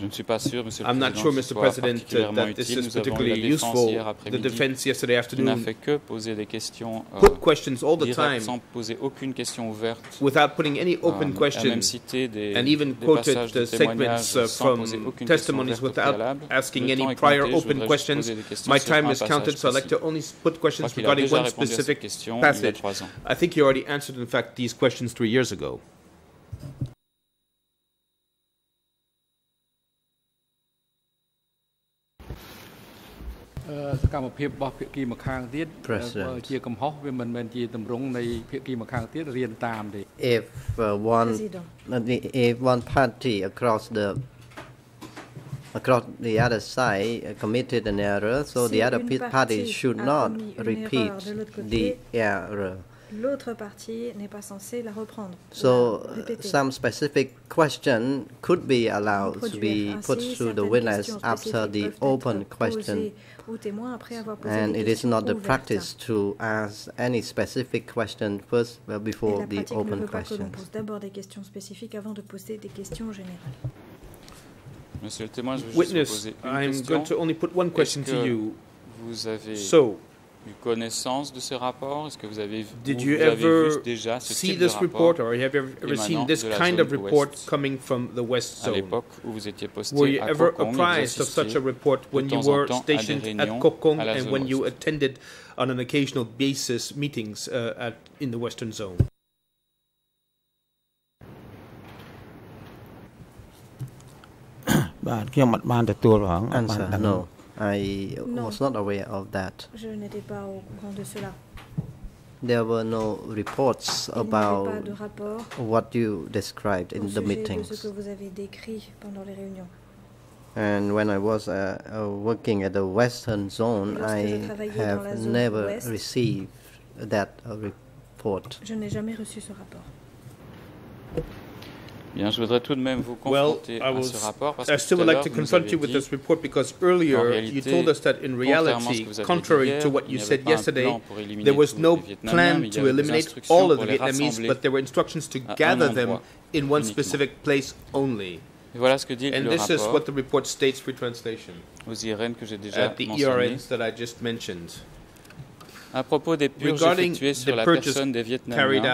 Je ne suis pas sûr monsieur le I'm not sure, Mr. President, uh, that this is nous avons eu la particularly useful. The defense yesterday n'a afternoon fait que poser des questions euh, put questions all the time sans poser aucune question ouverte without putting any open Euh, même questions cité des, and even des quoted the segments uh, from testimonies without asking any prior compté, open questions. poser des questions My time is counted, so I'd like to only put questions crois qu'il a regarding one répondu à cette specific question il y a passage. I think you already answered, in fact, these questions three years ago. សកម្មភាពរបស់ភាគីម្ខាងទៀត President. បើជាកំហុសវាមិនមែនជាទម្រង់នៃភាគីម្ខាងទៀតរៀនតាមទេ If uh, one Président. uh, the- if one party across the across the other side uh, committed an error, so Si the other une pe- party partie should a not commis une repeat erreur de l'autre côté, the error. L'autre partie n'est pas censée la reprendre. So la répéter. some specific question could be allowed to be Produire. put Ainsi, to the certaines witness questions after spécifiques the peuvent être open question. Posées aux témoins après avoir posé And des it is not the ouvertes. practice to ask any specific question first before la the open veut pas que l'on questions. pose d'abord des questions spécifiques avant de poser des questions générales. Monsieur le témoin, je vais juste vous Witness, poser une I'm question. going to only put one question to you. Vous avez So, eu connaissance de ce rapport? Est-ce que vous avez, you vous this report or have you ever seen this kind of report coming from the West Zone? Were you ever apprised of such a report when you were stationed at Kokong and when you attended on an occasional basis meetings uh, at, in the Western Zone? I No. was not aware of that. Je n'étais pas au courant de cela. There were no reports Il n'y avait pas about de rapport what you described in the sujet de ce meetings. que vous avez décrit pendant les réunions. And when I was uh, uh, working at the Western Zone, Lorsque I travaillais dans la have zone never ouest, received that uh, report. Je n'ai jamais reçu ce rapport. Bien, je voudrais tout de même vous Well, confronter I à ce rapport parce I still would like to vous confront you with this report because earlier you told us that in contrairement à ce reality, que vous avez dit contrary hier, to what you said avait pas un yesterday, plan pour éliminer there was no plan mais il y to eliminate all of the Vietnamese, but there were instructions to gather them in one specific place only. Et voilà ce que dit And le this is what the report states for translation aux IRN que j'ai déjà mentionné. À propos des purges effectuées sur la personne des carried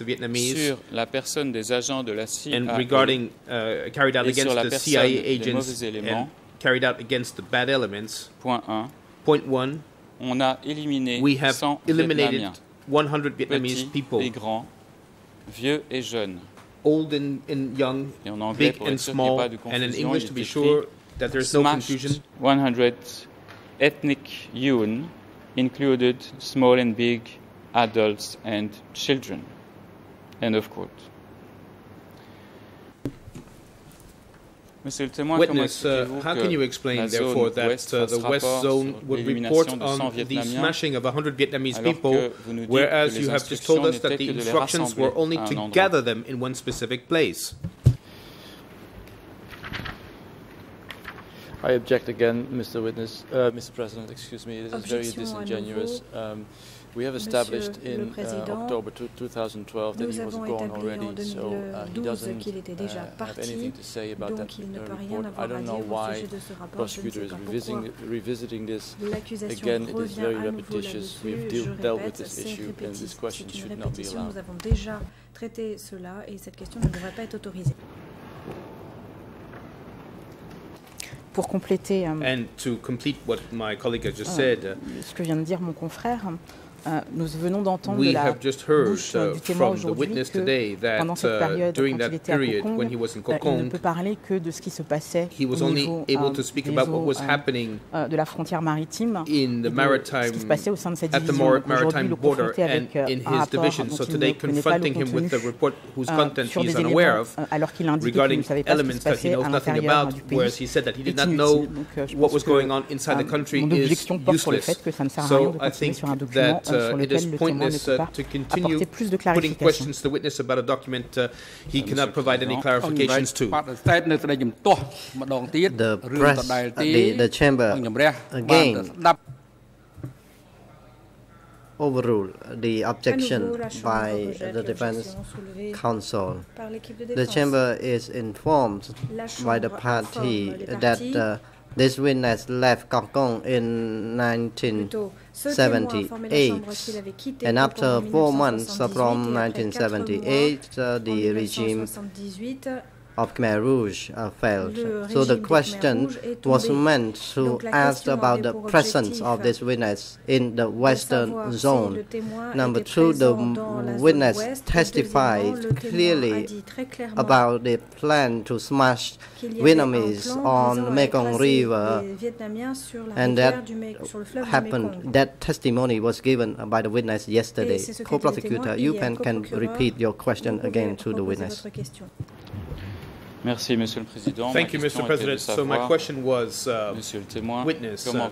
Vietnamiens, sur la personne des agents de la CIA and regarding uh, carried out et sur la the personne CIA des mauvais éléments, carried out against the bad elements. point 1, Point one, on a éliminé we have 100 eliminated Vietnamiens, 100 Vietnamese petits people, et grands, vieux et jeunes. old and, and young, Et en anglais, big pour and être sûr qu'il n'y ait small, pas de and in confusion, English to be sure that there's no confusion. 100 ethnic Yun included small and big adults and children. End of quote. Witness, uh, how can you explain, therefore, that uh, the West Zone would report on the smashing of 100 Vietnamese people, que vous nous dites que whereas you have just told us that the que de les instructions were only to gather them in one specific place? I object again, Mr. Witness, uh, Mr. President, excuse me. This Objection is very disingenuous. Um, we have established in uh, October 2012 that he was gone already, so uh, he doesn't uh, have anything to say about that uh, report. I don't know why the prosecutor is revisiting, revisiting, this. Again, it is very repetitious. We've deal, dealt with this issue, and this question should not be allowed. Pour compléter euh, And to complete what my colleague has just Ah. said, uh, ce que vient de dire mon confrère, euh, nous venons d'entendre de we la have just heard bouche euh, uh, du témoin from the aujourd'hui witness que today that pendant cette uh, période, quand il était à Kokong, euh, il ne peut parler que de ce qui se passait au niveau euh, des eaux, euh, euh, de la frontière maritime in the et de ce qui maritime se passait au sein de cette division. aujourd'hui, le confronter avec euh, in un his rapport division. dont So il today, ne connaît pas le confronting him with the contenu report whose euh, content sur des unaware éléments, of, euh, alors qu'il a indiqué qu'il ne regarding savait pas ce qui se elements that he passait knows à nothing l'intérieur about, du pays, whereas he said that he did est not know inutile. Donc, euh, je what pense was que, going on inside the euh, country mon is objection porte sur le useless. fait que ça ne sert à rien de I continuer think sur un document euh, sur lesquels le témoin ne peut pas cannot provide any clarifications. to. The press, uh, the, the chamber again overrule the objection by the defense counsel. The chamber is informed by the party that uh, this witness left Kong in 1978, and after four months from 1978, the regime of Khmer Rouge uh, failed. So the question was meant to ask about the presence of this witness in the Western zone. Number two, the witness testified clearly about the plan to smash Vietnamese on Mekong River, and that happened. That testimony was given by the witness yesterday. Co-prosecutor, you can, can repeat your question again to the witness. Merci, Monsieur le Président. Thank you, Mr. President. So my question was, uh, witness, uh,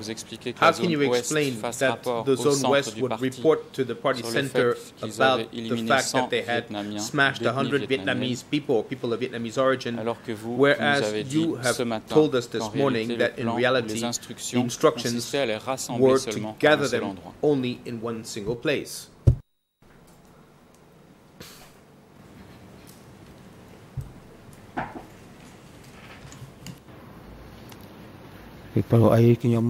how can you explain that the Zone West would report to the party center about the fact that they had smashed 100 Vietnamese people, people of Vietnamese origin, whereas you have told us this morning that in reality the instructions were to gather them only in one single place? ពីព្រោះអីខ្ញុំ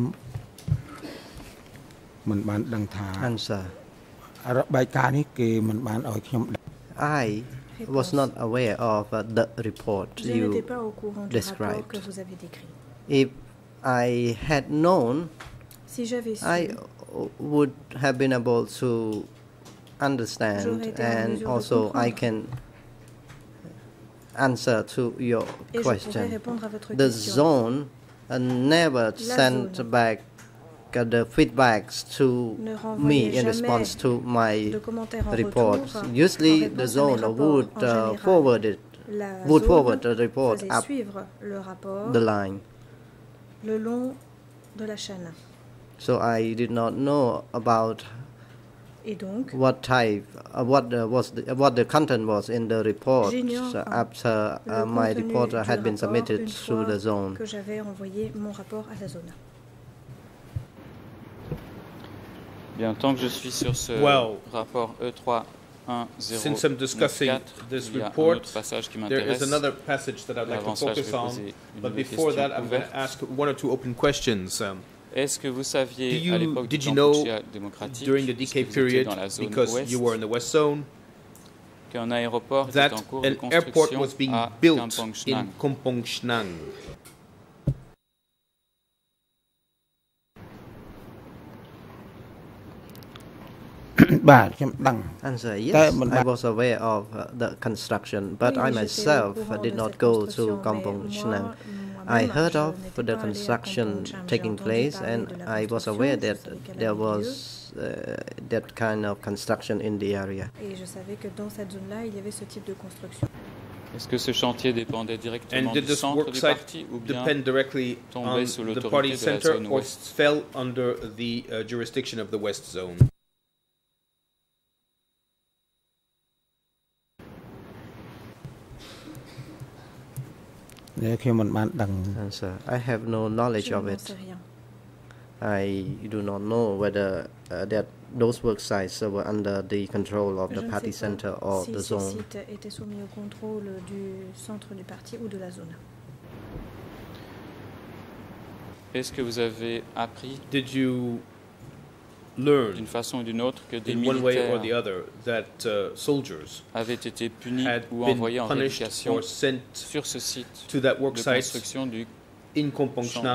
មិនបានដឹងថា Answer. របាយការណ៍នេះគេមិនបានឲ្យខ្ញុំដឹង I was not aware of uh, the report Je n'étais you pas au courant du rapport described. que vous avez décrit. If I had known, Si j'avais su, I would have been able to J'aurais understand été en and mesure de also I comprendre. can answer to your et je pourrais question. répondre à votre The question. zone and never sent back the feedbacks to me in response to my reports. Usually, the zone would uh, forward it, would forward the report up the line. So I did not know about Et donc, what type, uh, what the, was the, what the content was in the report uh, after uh, my report uh, du had been submitted une through the zone. que j'avais envoyé mon rapport à la zone. Bien, tant que je suis sur ce Well, rapport E E3 Since I'm discussing 4, this il y a un report, autre passage qui there is another passage that I'd like to Avant cela, je focus on. But before that, I'm going to ask one or two open questions. Um, Est-ce que vous saviez à l'époque du démocratique, during the DK period, because ouest, you were in the West Zone, qu'un aéroport that était en cours an de construction airport was being à built in Kampong Chnang. Yes, I was aware of uh, the construction, but I myself did not go to Kampong Chnang. I heard of the construction taking place, and I was aware that there was uh, that kind of construction in the area. And did this work site depend directly on the party center or fell under the uh, jurisdiction of the West Zone? ខ្ញុំមិនបានដឹង Answer I have no knowledge Je of n'en it. sais rien. I do not know whether uh, that those work sites uh, were under the control of Je the ne party sais pas center or si the ces zone. sites étaient soumis au contrôle du centre du parti ou de la zone. Est-ce que vous avez appris Did you learn d'une façon ou d'une autre que des militaires avaient été punis ou envoyés en rééducation sur ce site to that work de construction du, in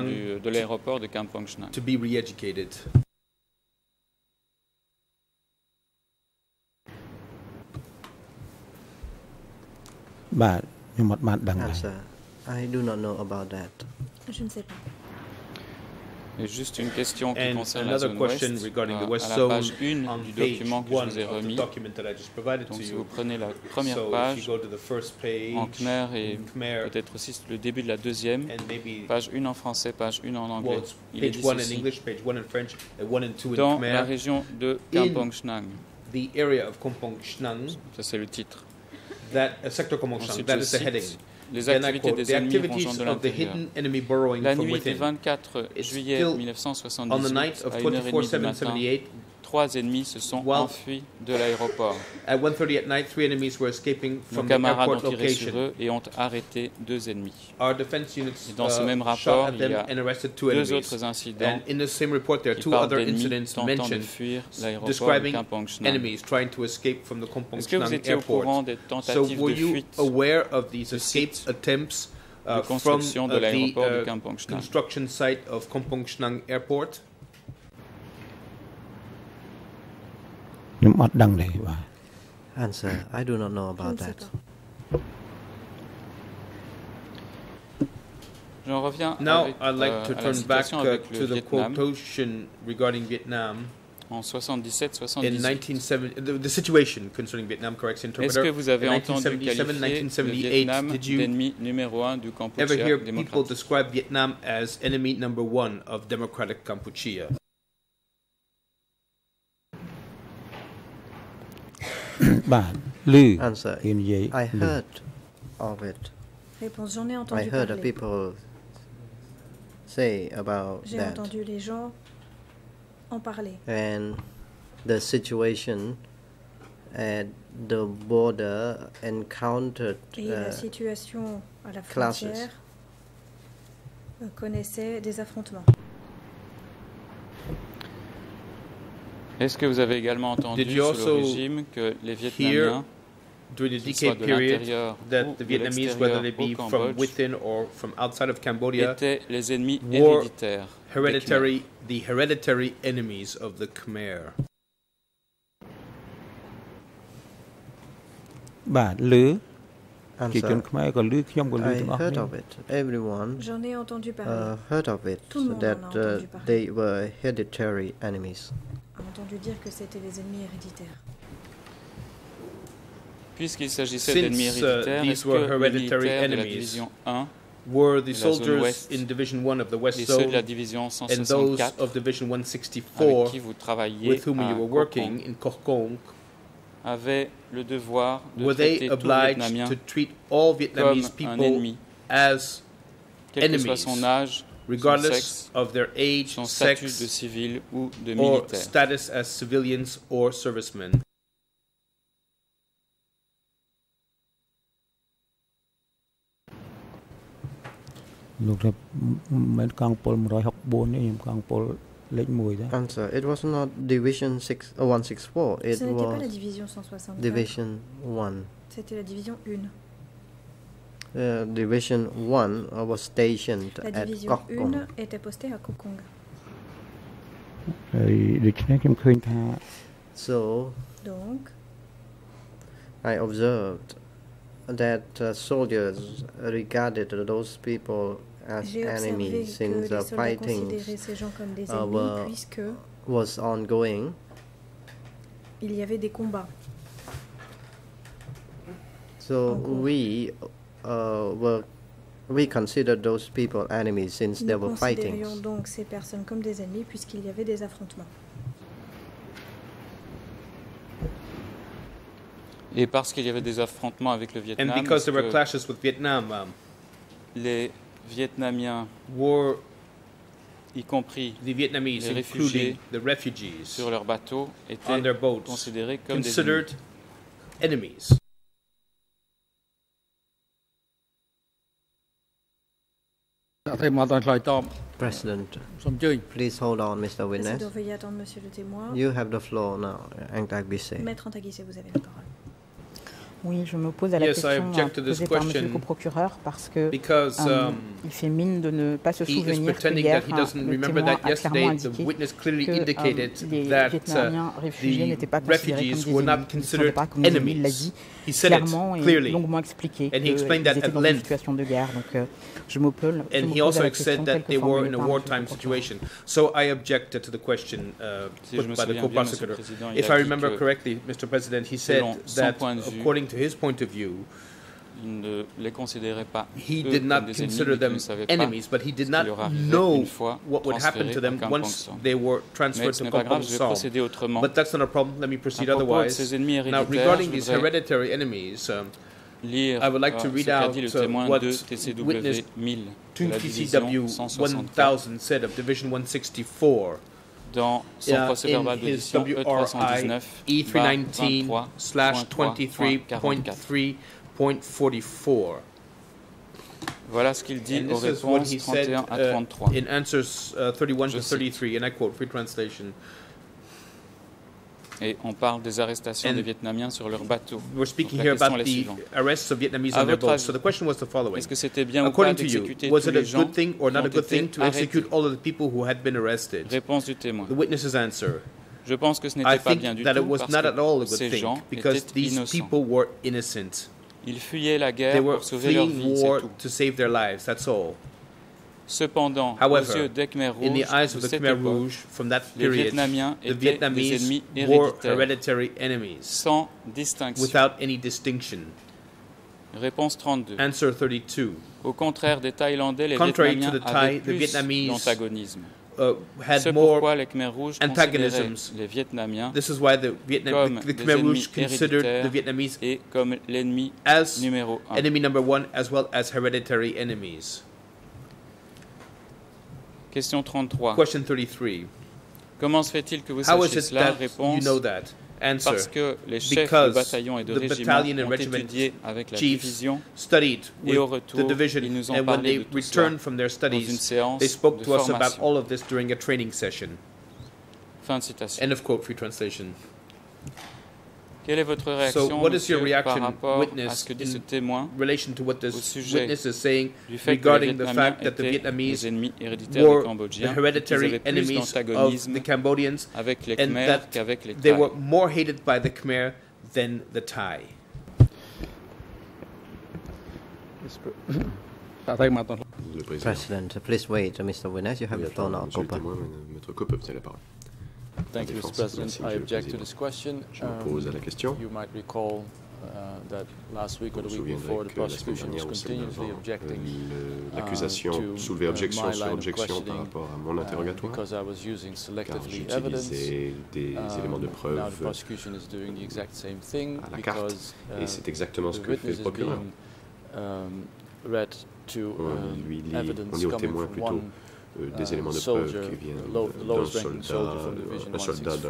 du, de l'aéroport de Kampong To be I do not know about that. Je ne sais pas. Et juste une question qui And concerne la zone ouest. regarding the à- West à la page 1 on du document que je vous ai remis. Donc si vous prenez la première So page en khmer et peut-être aussi le début de la deuxième, page 1 en français, page 1 en anglais, well, il est dit ceci. English, French, Dans la région de Kampong Chnang, ça c'est le titre. that uh, sector Chnang, that is the heading. Les activités des the ennemis rongeant de of the l'intérieur. hidden enemy burrowing La nuit du within. 24 It's juillet still 1978, On the night of à 1h30 du matin, 24-7-78, trois ennemis se sont enfuis de l'aéroport. at 1.30 at night, three enemies were escaping Nos from the camarades ont tiré sur eux et ont arrêté deux ennemis. Our defense units Et dans ce uh, même rapport, il y a deux enemies. autres incidents And in the same report, there are qui two parlent other d'ennemis incidents tentant de fuir l'aéroport de Est-ce que vous étiez au courant des tentatives de fuite aware of these de escape sites attempts uh, de from construction uh, de the l'aéroport de uh, Kampong construction site of Kompong Chnang airport? ខ្ញុំអត់ដឹងទេបាទ Answer I do not know Je about ne sais that. pas. J'en reviens Now avec, I'd like euh, to à la turn back situation uh, avec le to the Vietnam quotation regarding Vietnam en in 77-78. 1970. The, the situation concerning Vietnam, corrects Est-ce interpreter. que vous avez In entendu 1977, qualifier le 1978, Vietnam did you d'ennemi numéro un du ever Kampuchea hear people démocratique describe Vietnam as enemy number one of democratic Kampuchea? បាទឮ Answer គេនិយាយ I ឮ heard of it. Réponse J'en ai I entendu heard the parler. people say about J'ai that. entendu les gens en parler. and the situation at the border encountered Et la uh, situation à la clashes. frontière euh, connaissait des affrontements. Est-ce que vous avez également entendu Did you sous le also régime que les Here, Vietnamiens, during the qu'ils soient decade de period, l'intérieur that ou the de Vietnamese, whether l'extérieur they be au from Cambodge, within or from outside of Cambodia, étaient les ennemis were héréditaires des hereditary, the hereditary enemies of the Khmer. បាទឮជាជន Answer. ខ្មែរក៏ឮខ្ញុំក៏ឮ I ទាំងអស់ heard គ្នា of it. Everyone J'en ai entendu parler. uh, heard of it. Tout le monde en a That uh, entendu parler. they were hereditary enemies. a entendu dire que c'était les ennemis héréditaires. Puisqu'il s'agissait d'ennemis uh, héréditaires, these est-ce que were les hereditary militaires de la enemies, division 1 Were the de la zone soldiers in Division 1 of the West et ceux de la Zone division and those 164 of Division avec 164 qui vous travailliez with whom à you were working in Korkong, avaient le devoir de were they obliged to treat all Vietnamese people as quel que soit enemies, son âge, regardless of their age, statut de civil ou de or status as civilians or servicemen. Answer. It was not division 6 uh, Ce la division 164. C'était la division 1. Uh, division 1 uh, was stationed at Kokong. So Donc, I observed that uh, soldiers regarded those people as enemies since the fighting uh, was ongoing. Il y avait des combats. So we uh, were we considered those people enemies since Nous there were considérions donc ces personnes comme des ennemis puisqu'il y avait des affrontements. Et parce qu'il y avait des affrontements avec le And Vietnam, because est-ce there were clashes with Vietnam, um, les Vietnamiens, were y compris the Vietnamese, les including réfugiés the refugees, sur leurs bateaux, on étaient their boats, considérés comme des ennemis. considered enemies. President, please hold on, Mr. Witness. Veuillez Monsieur le témoin. You have the floor now, Maître Oui, je me m'oppose à la yes, question hein, posée par M. le procureur parce que because, euh, um, il fait mine de ne pas se souvenir qu'hier, hein, le témoin a clairement indiqué que um, euh, les Vietnamiens réfugiés n'étaient pas considérés comme des ennemis, ne sont pas comme ennemis, il l'a dit clairement et longuement expliqué qu'ils étaient dans une situation de guerre. Donc, uh, And he also said that they were in a wartime situation. So I objected to the question uh, put by the co-prosecutor. If I remember correctly, Mr. President, he said that according to his point of view, he did not consider them enemies, but he did not know what would happen to them once they were transferred to Kampong But that's not a problem. Let me proceed otherwise. Now, regarding these hereditary enemies, um, lire I would like to euh, read ce qu'a out dit le uh, témoin what de TCW witness 1000 de 2 la division 164 1000 said of Division 164. dans son uh, procès in verbal his d'audition WRI E319 E319 slash 23.3.44. 23.3.44. Voilà ce qu'il dit aux réponses he said 31 à uh, 33. in answers uh, 31 Je to cite. 33, and I quote, free translation. Et on parle des arrestations des Vietnamiens sur leurs bateaux. We're speaking here about the arrests of Vietnamese on their boats. So the question was the following. Est-ce que c'était bien ou pas According to you, d'exécuter was tous it a les gens good thing or qui not a ont good été thing to arrêtés? execute all of the people who had been arrested? Réponse du témoin. The witness's answer. Je pense que ce n'était pas bien du tout was parce not at all a que good ces thing gens because étaient these innocents. people were innocent. Ils fuyaient la They guerre were pour sauver leur vie, c'est tout. Cependant, However, aux yeux des Khmer in the eyes of the Khmer Rouge, from that les period, Vietnamiens the étaient des Vietnamese ennemis were héréditaires, hereditary enemies, sans distinction. without any distinction. Réponse 32. Answer 32. Au contraire des Thaïlandais, les Contrary to Vietnamiens the Thai, avaient plus d'antagonisme. Uh, had C'est more. pourquoi les Khmer Rouges considéraient antagonisms. les Vietnamiens This is why the Vietnam, comme the, des the Khmer Rouge considered the Vietnamese et comme l'ennemi as numéro un. enemy number one as well as hereditary enemies. Question 33. Question 33. Comment se fait-il que vous How sachiez cela that you Réponse know that? Answer. Parce que les chefs de bataillon et de régiment ont étudié avec la division et au retour, ils nous ont and when parlé they de tout returned cela from their dans une studies, séance they spoke de to us about formation. all of this during a training session. Fin de citation. End of quote, free translation. Quelle est votre réaction so what is your reaction, à ce que dit ce témoin relation to what this witness is saying regarding the fact that the Vietnamese the hereditary enemies of the Cambodians and they were more hated by the Khmer than the Thai. President, please wait, Mr. Witness, you have oui, the floor now. Thank you, Mr. Défense, President. merci, I Monsieur le object to Président. this question. Je m'oppose à la question. You might recall uh, that last week or the week before, the souviendrez que la semaine prosecution was dernière, ou celle continuously d'avant, objecting le- uh, l'accusation soulevait uh, objection sur objection par rapport à mon uh, interrogatoire, because I was using car selectively evidence. j'utilisais des Um, éléments de now the preuve prosecution is doing the exact same thing à la carte, because uh, et c'est exactement ce que fait le procureur. being um, read to On um, lui lit, evidence on lit au témoin plutôt euh, des uh, éléments de preuve qui viennent d'un soldat, un soldat 164, d'un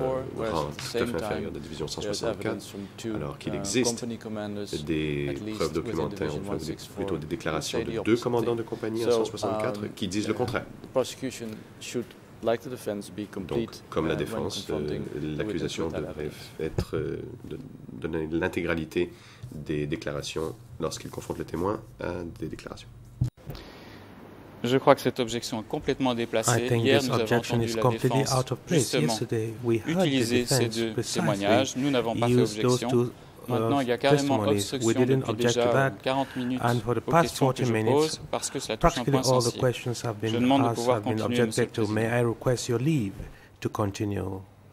rang tout à fait inférieur de la division there's 164, evidence from two, alors qu'il uh, existe des preuves documentaires, Division enfin des- 164, plutôt des déclarations de deux commandants de compagnie à 164 um, qui disent le contraire. The prosecution should, like the defense, be Donc, comme la uh, défense, euh, l'accusation devrait être euh, de donner l'intégralité des déclarations lorsqu'il confronte le témoin à des déclarations. Je crois que cette objection est complètement I déplacée. think Hier, this nous avons objection entendu is la completely défense out of place. justement utiliser ces deux témoignages. Nous n'avons pas fait objection. Maintenant, il y a uh, carrément obstruction depuis déjà that. 40 minutes And for the aux past questions 40 que je minutes, pose parce que cela touche un point sensible. Je demande de pouvoir continuer,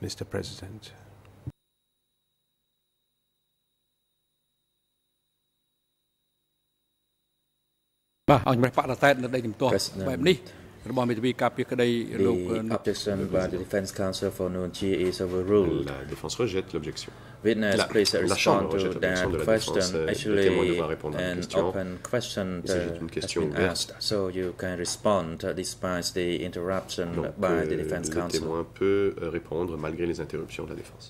Monsieur le Président. បាទឲ្យជំរះបដតែតនៅដីជំទាស់ President បែបនេះរបស់មេធាវីការពារក្តីលោក The objection by the defense counsel for Noon Chi is overruled. La défense rejette l'objection. Witness, La- please la respond Chambre to rejette l'objection de that la défense. question. Euh, le Actually, témoin devra répondre à la an question. open question Il s'agit uh, d'une has question been ouverte. asked, so you can respond uh, despite the interruption Donc, by euh, the defense le counsel. témoin peut euh, répondre malgré les interruptions de la défense.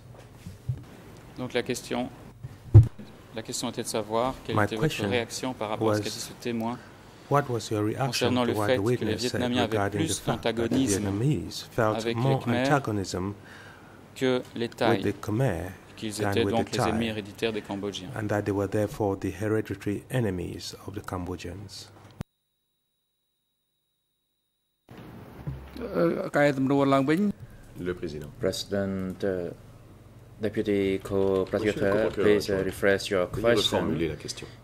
Donc la question, la question était de savoir quelle My était votre question réaction par rapport à ce qu'a was- dit ce témoin What was your reaction concernant to le what fait the que les witness said Vietnamiens avaient regarding the plus fact that the d'antagonisme Vietnamese felt avec les more Khmer antagonism que les with Thaïs, the Khmer qu'ils than étaient with donc the les ennemis Thai, héréditaires des Cambodgiens and that they were therefore the hereditary enemies of the Cambodians? អឺកែតម្រួលឡើងវិញ Le président. President, uh, Deputy Co-Prosecutor, please uh, rephrase your question.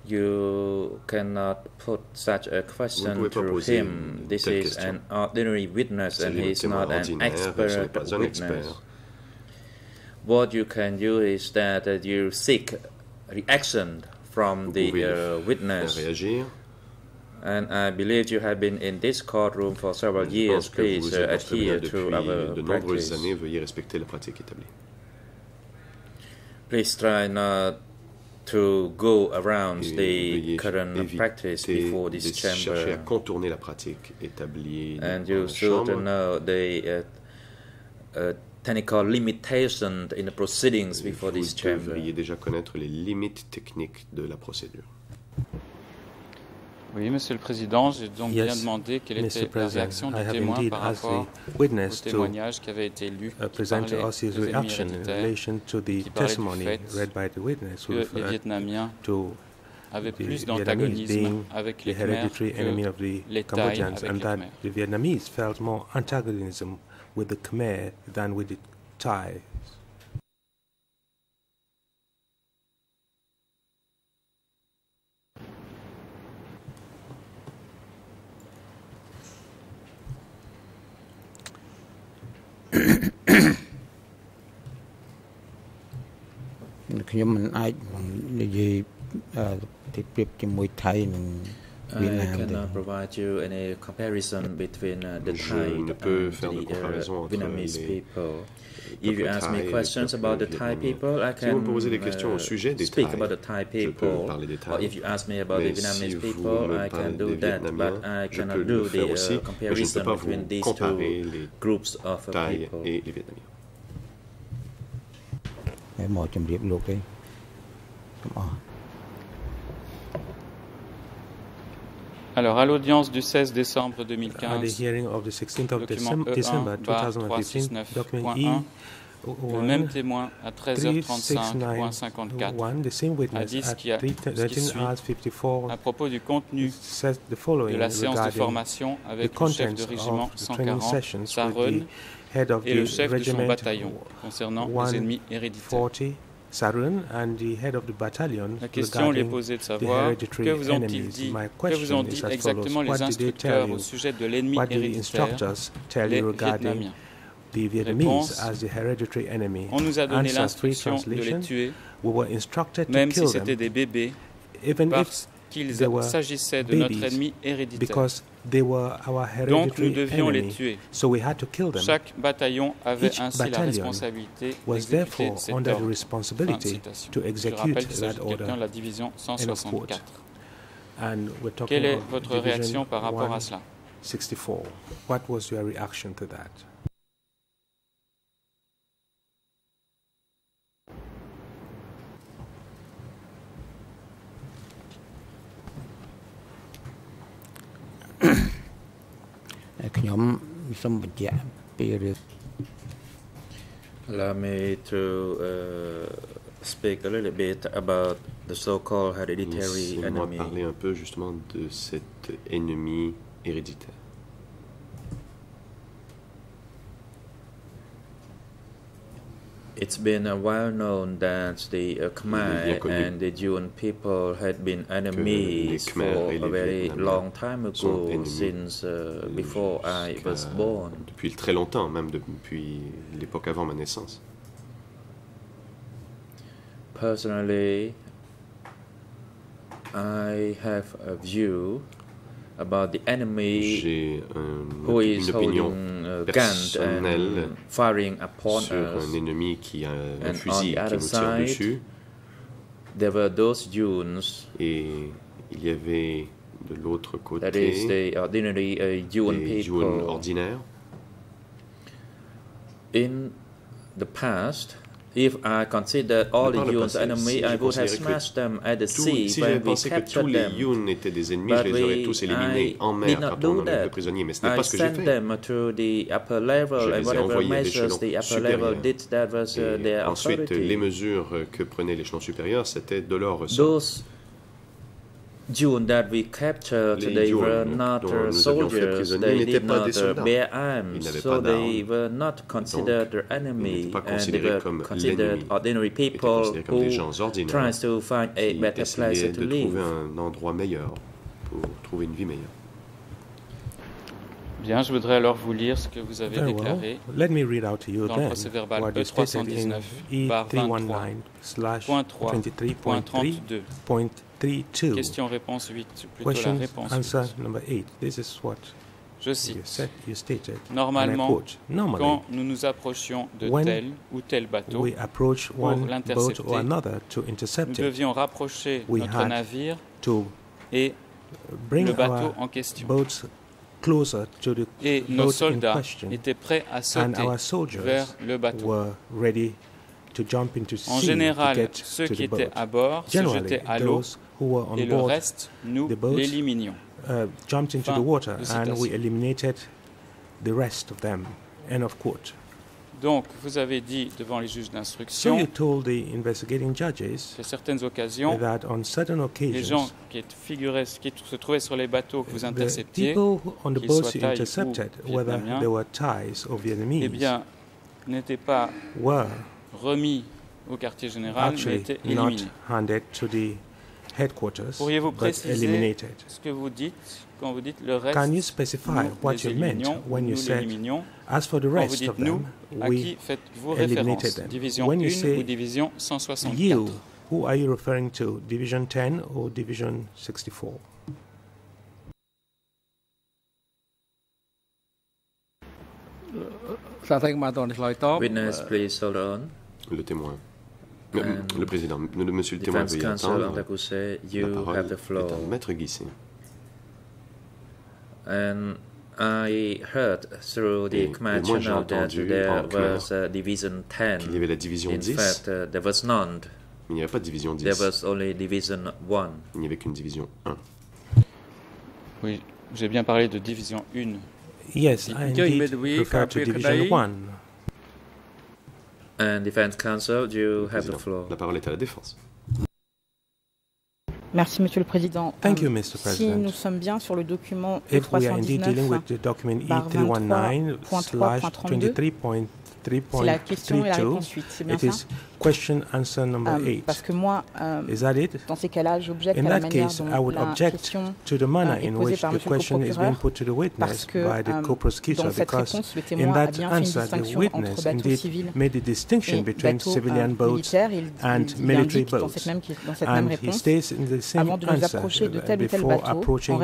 You cannot put such a question to him. This is question. an ordinary witness and he is not an ordinaire, ce n'est expert witness. What you can do is that uh, you seek reaction from the uh, witness. And I believe you have been in this courtroom for several years. Please uh, êtes installé là adhere to our practice. Please try not to go around Et the current practice before de this chercher à chamber. contourner la pratique établie And you should chambre. know the uh, uh, technical limitations in the proceedings before Vous this chamber. devriez déjà connaître les limites techniques de la procédure. Oui, Monsieur le Président, j'ai donc Yes, bien demandé quelle Mr. était la President, réaction du témoin par rapport au témoignage qui avait été lu, uh, qui parlait des reaction in relation to the qui parlait du testimony fait read by the witness que les Vietnamiens avaient plus d'antagonisme avec les of que les Thaïs avec and les that Khmers. the Vietnamese felt more antagonism with the Khmer than with the Thai. " ខ្ញុំមិនអាចនិយាយអឺទីប្រៀបជាមួយថៃនិងវៀត I ណាមទេ cannot provide you any comparison between uh, the Je Thai ne peux and faire de the comparaison uh, entre Vietnamese les people. If you peuples ask thaï me et les questions peuples about the Thai vietnamiens. people, I Si can vous me posez des questions au uh, sujet des speak Thaïs, about the Thai je peux people. parler des Or Thaïs. if you ask me about the Mais Vietnamese si vous people, me I parlez can do des that, but Vietnamiens, I je cannot peux do le faire the aussi, uh, mais je ne comparison peux pas between vous these comparer two les groups of uh, Thaïs people. et les Vietnamiens. ហើយមកជម្រាបលោកទេ Come on. Alors, à l'audience du 16 décembre 2015, document E1, e document e le même témoin à 13h35.54 a dit ce qui, a, ce qui suit à propos du contenu de la séance de formation avec le chef de régiment 140, Sarun, et le chef de son bataillon concernant les ennemis héréditaires. 140, Sarun, and the head of the battalion La question lui est posée de the savoir hereditary que vous ont-ils dit, que vous ont dit exactement les What did they tell instructeurs au sujet de l'ennemi What did the héréditaire, instructors tell les you regarding Vietnamiens. the Vietnamese as the hereditary enemy? On nous a donné l'instruction de les translation. tuer, We were instructed to même si kill c'était des bébés, even if parce qu'il s'agissait de notre ennemi héréditaire. They were our Donc nous hereditary devions les tuer. So we had to kill them. Chaque bataillon avait Each ainsi la responsabilité was therefore cet under the ordre. Responsibility to execute that order. la division End of quote. 164. And we're talking Quelle est votre réaction par rapport à cela? 164. What was your reaction to that? ။ ខ្ញុំសូមបញ្ជាក់ពីរឿង Allow me to uh, speak a little bit about the so-called hereditary Laissez-moi enemy. parler un peu justement de cet ennemi héréditaire. It's been uh, well known that the uh, Khmer and the Yun people had been enemies for a very long time ago, since uh, before I was born. Depuis très longtemps, même depuis l'époque avant ma naissance. Personally, I have a view about the enemy un- um, who is holding uh, a gun and um, firing upon sur us. un ennemi qui a un And fusil on the qui other nous tire side, dessus. There were those Yuns, Et il y avait de l'autre that is the ordinary uh, Yuan people. ordinaires. In the past, if I considered all le Yuns enemy, si I je would have smashed them at the Tous- sea si when we pensé que tous captured les them. Yun étaient des ennemis, But je les aurais tous éliminés en mer not quand on en avait that. fait prisonniers. Mais ce n'est pas ce que j'ai fait. them to the upper level Je and les ai envoyés à measures l'échelon the upper level supérieur. did, that was uh, their ensuite, authority. les mesures que prenait l'échelon supérieur, c'était de leur ressort. June that we captured, Les they were not dont uh, nous avions fait soldiers. They n'étaient did pas not des uh, soldats. bear Ils arms, n'avaient so pas they were not considered the enemy, n'étaient pas and they considérés were comme considered l'ennemi. ordinary Ils étaient people considérés comme des gens who ordinaires tries to find a qui better place essayaient to de live. trouver un endroit meilleur pour trouver une vie meilleure. Bien, je voudrais alors vous lire ce que vous avez Very well. déclaré Let me read out to you dans le then procès verbal what you stated in E319 bar 23 E319 point 3 point 32. 23.32. Question-réponse 8, plutôt la Question réponse answer 8. number 8. This is what Je you, cite. said, you stated. and I Normalement, Normally, quand nous nous approchions de tel ou tel bateau, we approach pour l'intercepter, nous devions rapprocher We notre had navire to et bring le bateau en question. boats closer to the Et nos soldats question, étaient prêts à sauter vers le bateau. were ready to jump into En sea général, to get ceux qui étaient à bord se jetaient à l'eau who were on et le board reste, nous the boat l'éliminions. uh, jumped into Fin the water and we eliminated the rest of them. End of quote. Donc, vous avez dit devant les juges So d'instruction you told the investigating judges qu'à certaines occasions, that on certain les gens occasions, qui, figuraient, qui se trouvaient sur les bateaux que vous interceptiez, people who- on the qu'ils boats soient you Thaïs ou intercepted, whether Vietnamiens, they were Thais or eh Vietnamese, bien, n'étaient pas were remis au quartier général, mais étaient éliminés. Headquarters, Pourriez-vous but préciser eliminated. ce que vous dites quand vous dites le reste Can you specify nous what you meant when you nous said, as for the Quand vous rest dites of nous, them, à we qui faites-vous eliminated référence them. Division When you 1 say ou Division 164 You, who are you referring to? Division 10 or Division 64? Witness, please hold on. Le témoin. Euh, And le président, monsieur le témoin veuillez attendre. Antakuse, La you parole have the floor. est à Maître Guissé. And I heard through the Khmer channel that entendu there was a Division 10. qu'il y avait la division In 10. fact, uh, there was none. Il n'y avait pas de division 10. There was only Division 1. Il n'y avait qu'une division 1. Oui, j'ai bien parlé de division 1. Yes, I indeed refer to Division 1. And Defense Council, you have the floor? La parole est à la défense. Merci, Monsieur le Président. Thank you, Euh, Mr. Si President. nous sommes bien sur le document If we are indeed dealing with E319, the document E barre E319 slash 23.32, c'est la question et la 23.3.32, réponse 8, c'est bien it ça? is question answer number um, eight. Parce que moi, um, Is that it? Dans ces cas-là, j'objecte à la case, dont I would object to the manner in which the question is being put to the witness que, by the um, co-prosecutor because réponse, in that answer the witness indeed made a distinction between civilian boats and military boats. and he stays in the same answer before approaching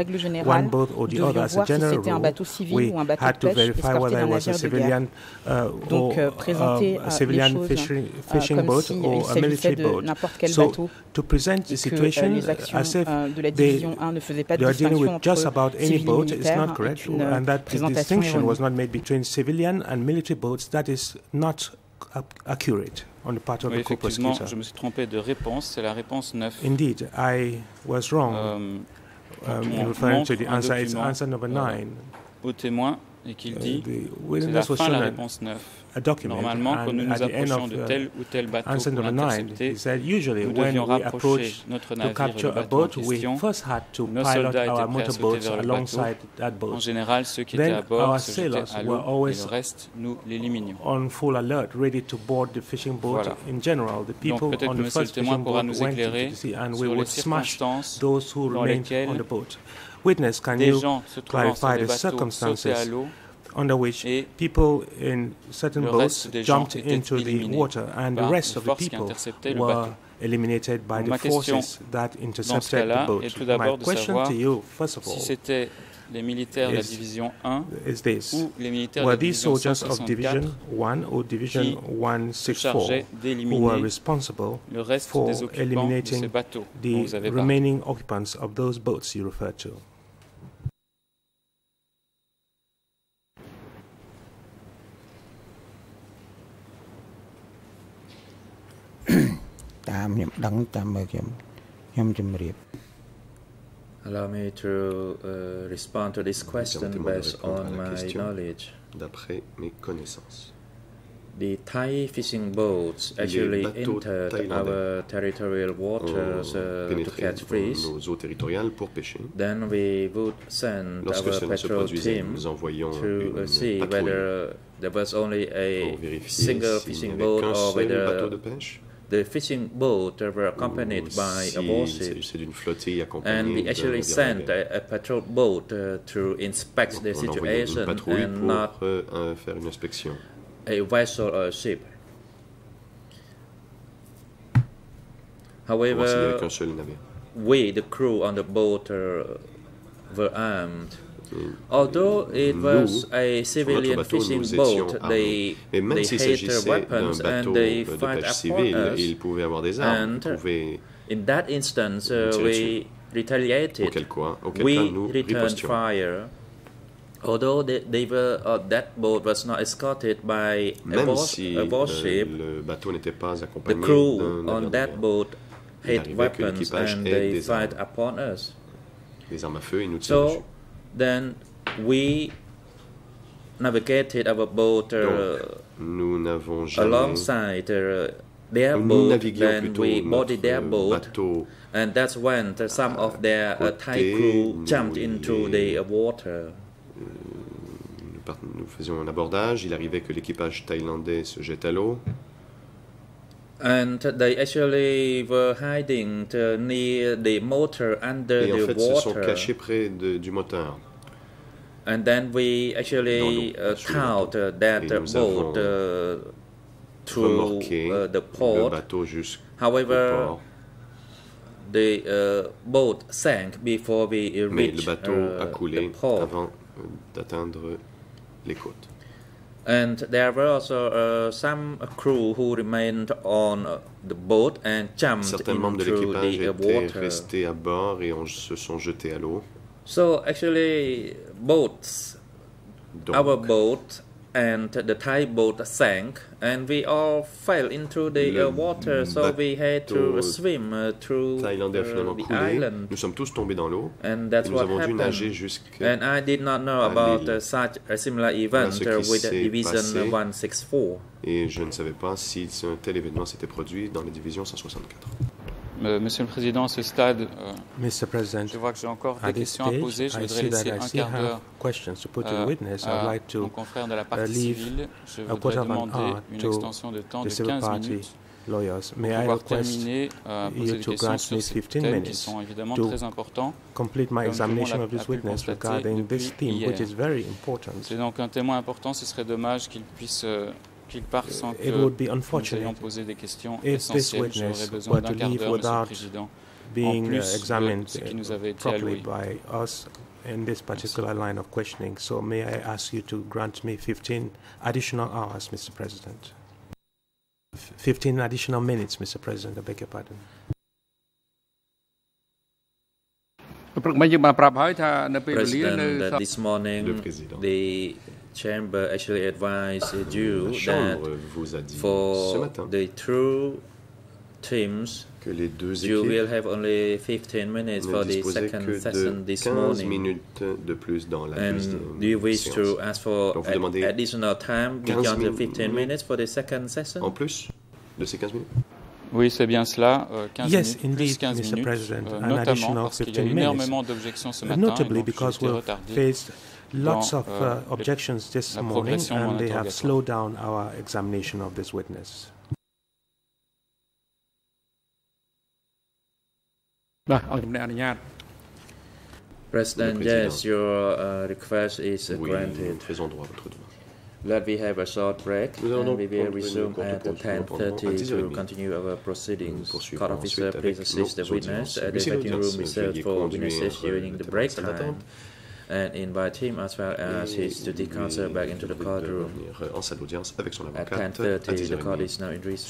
one boat or the other as a general rule, we had to verify whether it was a civilian uh, or um, a civilian fishing boat or a military de boat. So bateau to present the euh, situation actions as if euh, they, division 1 ne faisaient pas de they are dealing distinction with just about any boat is not correct, une and that the distinction was not made between civilian and military boats. That is not ac- accurate on the part of Oui, the effectivement, je me suis trompé de réponse, c'est la réponse 9. Indeed, I was wrong Euh, um, in referring to the answer. It's answer number euh, nine. au témoin et qu'il Uh, dit c'est la fin la réponse 9. Normalement, quand nous nous of, de uh, tel ou tel bateau pour l'intercepter, nous when devions we rapprocher approach notre to navire a bateau en boat, we question. first had to Nos pilot soldats étaient our prêts à sauter vers le alongside bateau. that En boat. général, ceux qui étaient à bord our se jetaient sailors à were l'eau et always le reste, nous l'éliminions. on full alert, ready to board the fishing boat. Voilà. In general, the people Donc peut-être on que the Monsieur le first témoin fishing pourra boat nous éclairer sur les would smash circonstances those who dans remained lesquelles on the boat. Witness, can des you gens se trouvant sur clarify des the bateaux sautaient à circumstances? l'eau under which people in certain boats jumped into the water, and the rest of the people were eliminated by the forces that intercepted the boat. My question to you, first of all, si les militaires de la division 1 ou les militaires who la division 164 eliminating the le reste des occupants de ces boats you vous to? តាមខ្ញុំដឹងតាមមើលខ្ញុំខ្ញុំជម្រាប Allow me to uh, respond to this question Permettez-moi de based répondre à on la my question. knowledge. D'après mes connaissances, The Thai fishing boats actually bateaux entered thaïlandais our territorial waters ont uh, to pénétré catch dans fish. nos eaux territoriales pour pêcher. Then we would send Lorsque our cela se patrol produisait, team nous envoyions to uh, une see patrouille whether there was only a pour vérifier single s'il n'y fishing avait boat qu'un or seul bateau de whether pêche the fishing boat were accompanied by a warship. d'une flottille And we actually sent a, a patrol boat uh, to inspect the On envoyait une situation and pour not euh, faire une inspection. a vessel or a ship. Pour voir s'il n'y avait However, qu'un seul navire. we, the crew on the boat, uh, were armed. Euh, Although it was a civilian fishing boat, they, they had their weapons and they fired upon us. Avoir des armes, and in that instance, uh, we retaliated. Quoi, we returned fire. Although they, they were, uh, that boat was not escorted by a, boss, si, a warship, euh, the crew on that boat had weapons and they fired upon us. Les armes à feu, ils nous so, dessus. Then we navigated our boat uh, Donc, nous n'avons jamais alongside uh, their nous boat. Then we notre boarded their boat, bateau and that's when some of their uh, Thai crew jumped into the water. Part- nous faisions un abordage. Il arrivait que l'équipage thaïlandais se jette à l'eau. And they actually were hiding uh, near the motor under Et en the fait, se sont cachés près de- du moteur. And then we actually uh, le towed uh, that Et uh, nous boat avons uh, to remorqué uh, the le port. bateau jusqu'au However, port. the uh, boat sank before we uh, Mais le bateau uh, a the coulé port. avant d'atteindre les côtes. And there were also uh, some crew who remained on uh, the boat and jumped Certains membres de l'équipage uh, étaient water. restés à bord et on, se sont jetés à l'eau. So actually, boats, Donc, our boat and the Thai boat sank, and we all fell into the Le uh, water, so we had to bateau swim uh, through Thaïlandais a uh, finalement the coulé. island. Nous sommes tous tombés dans l'eau. And that's et nous what avons dû nager happened. jusqu'à And I did not know about uh, such a similar Voilà event ce uh, with s'est Division passé. 164. Et je ne savais pas si un tel événement s'était produit dans la division 164. Euh, Monsieur le Président, à ce stade, euh, je vois que j'ai encore des questions à poser. Je I voudrais laisser un quart d'heure questions to put to euh, the witness. I'd à like mon to confrère de la uh, partie civile. Je voudrais demander une extension de temps de civil 15 party minutes lawyers. May I pouvoir request poser you to questions grant sur me ces 15 thèmes qui minutes sont évidemment to très importants. complete my examination of this witness regarding this which hier. is very important. C'est donc un témoin important. Ce serait dommage qu'il puisse euh, qu'il parte sans que It would be nous ayons unfortunate posé des questions if this essentielles. J'aurais witness besoin were d'un to quart leave d'heure, Monsieur le without Président, en being uh, plus de examined ce qui nous uh, avait été properly alloué. by us in this particular line of questioning. So may I ask you to grant me 15 additional hours, Mr. President? F- 15 additional minutes, Mr. President. I beg your pardon. ព្រឹកមិញយើងបានប្រាប់ហើយថានៅពេលវេលានៅ President, that ស this morning Le président. the chamber actually advised you that Chambre vous a dit ce for matin the two teams, que les deux you will équipes have only 15 minutes ne for the second que session de this 15 morning. minutes de plus dans la And deuxième do you wish to ask for Donc vous ad- demandez additional time 15 beyond the min- 15 minutes for the second session? En plus de ces 15 minutes? Oui, c'est bien cela. euh, 15 Yes, minutes, plus indeed, 15 Mr. minutes, President, euh, an notamment additional parce qu'il y a 15 eu minutes. énormément d'objections ce matin. et Notably donc j'ai because été we've retardé faced lots of uh, objections this morning, and they have slowed down our examination of this witness. President, yes, your uh, request is granted. Let we have a short break and we will resume at 10.30 to continue our proceedings. Court officer, please assist the witness at the waiting room reserved for witnesses during the break time and invite him as well as his duty counsel back into the courtroom. At 10.30, the court is now in recess.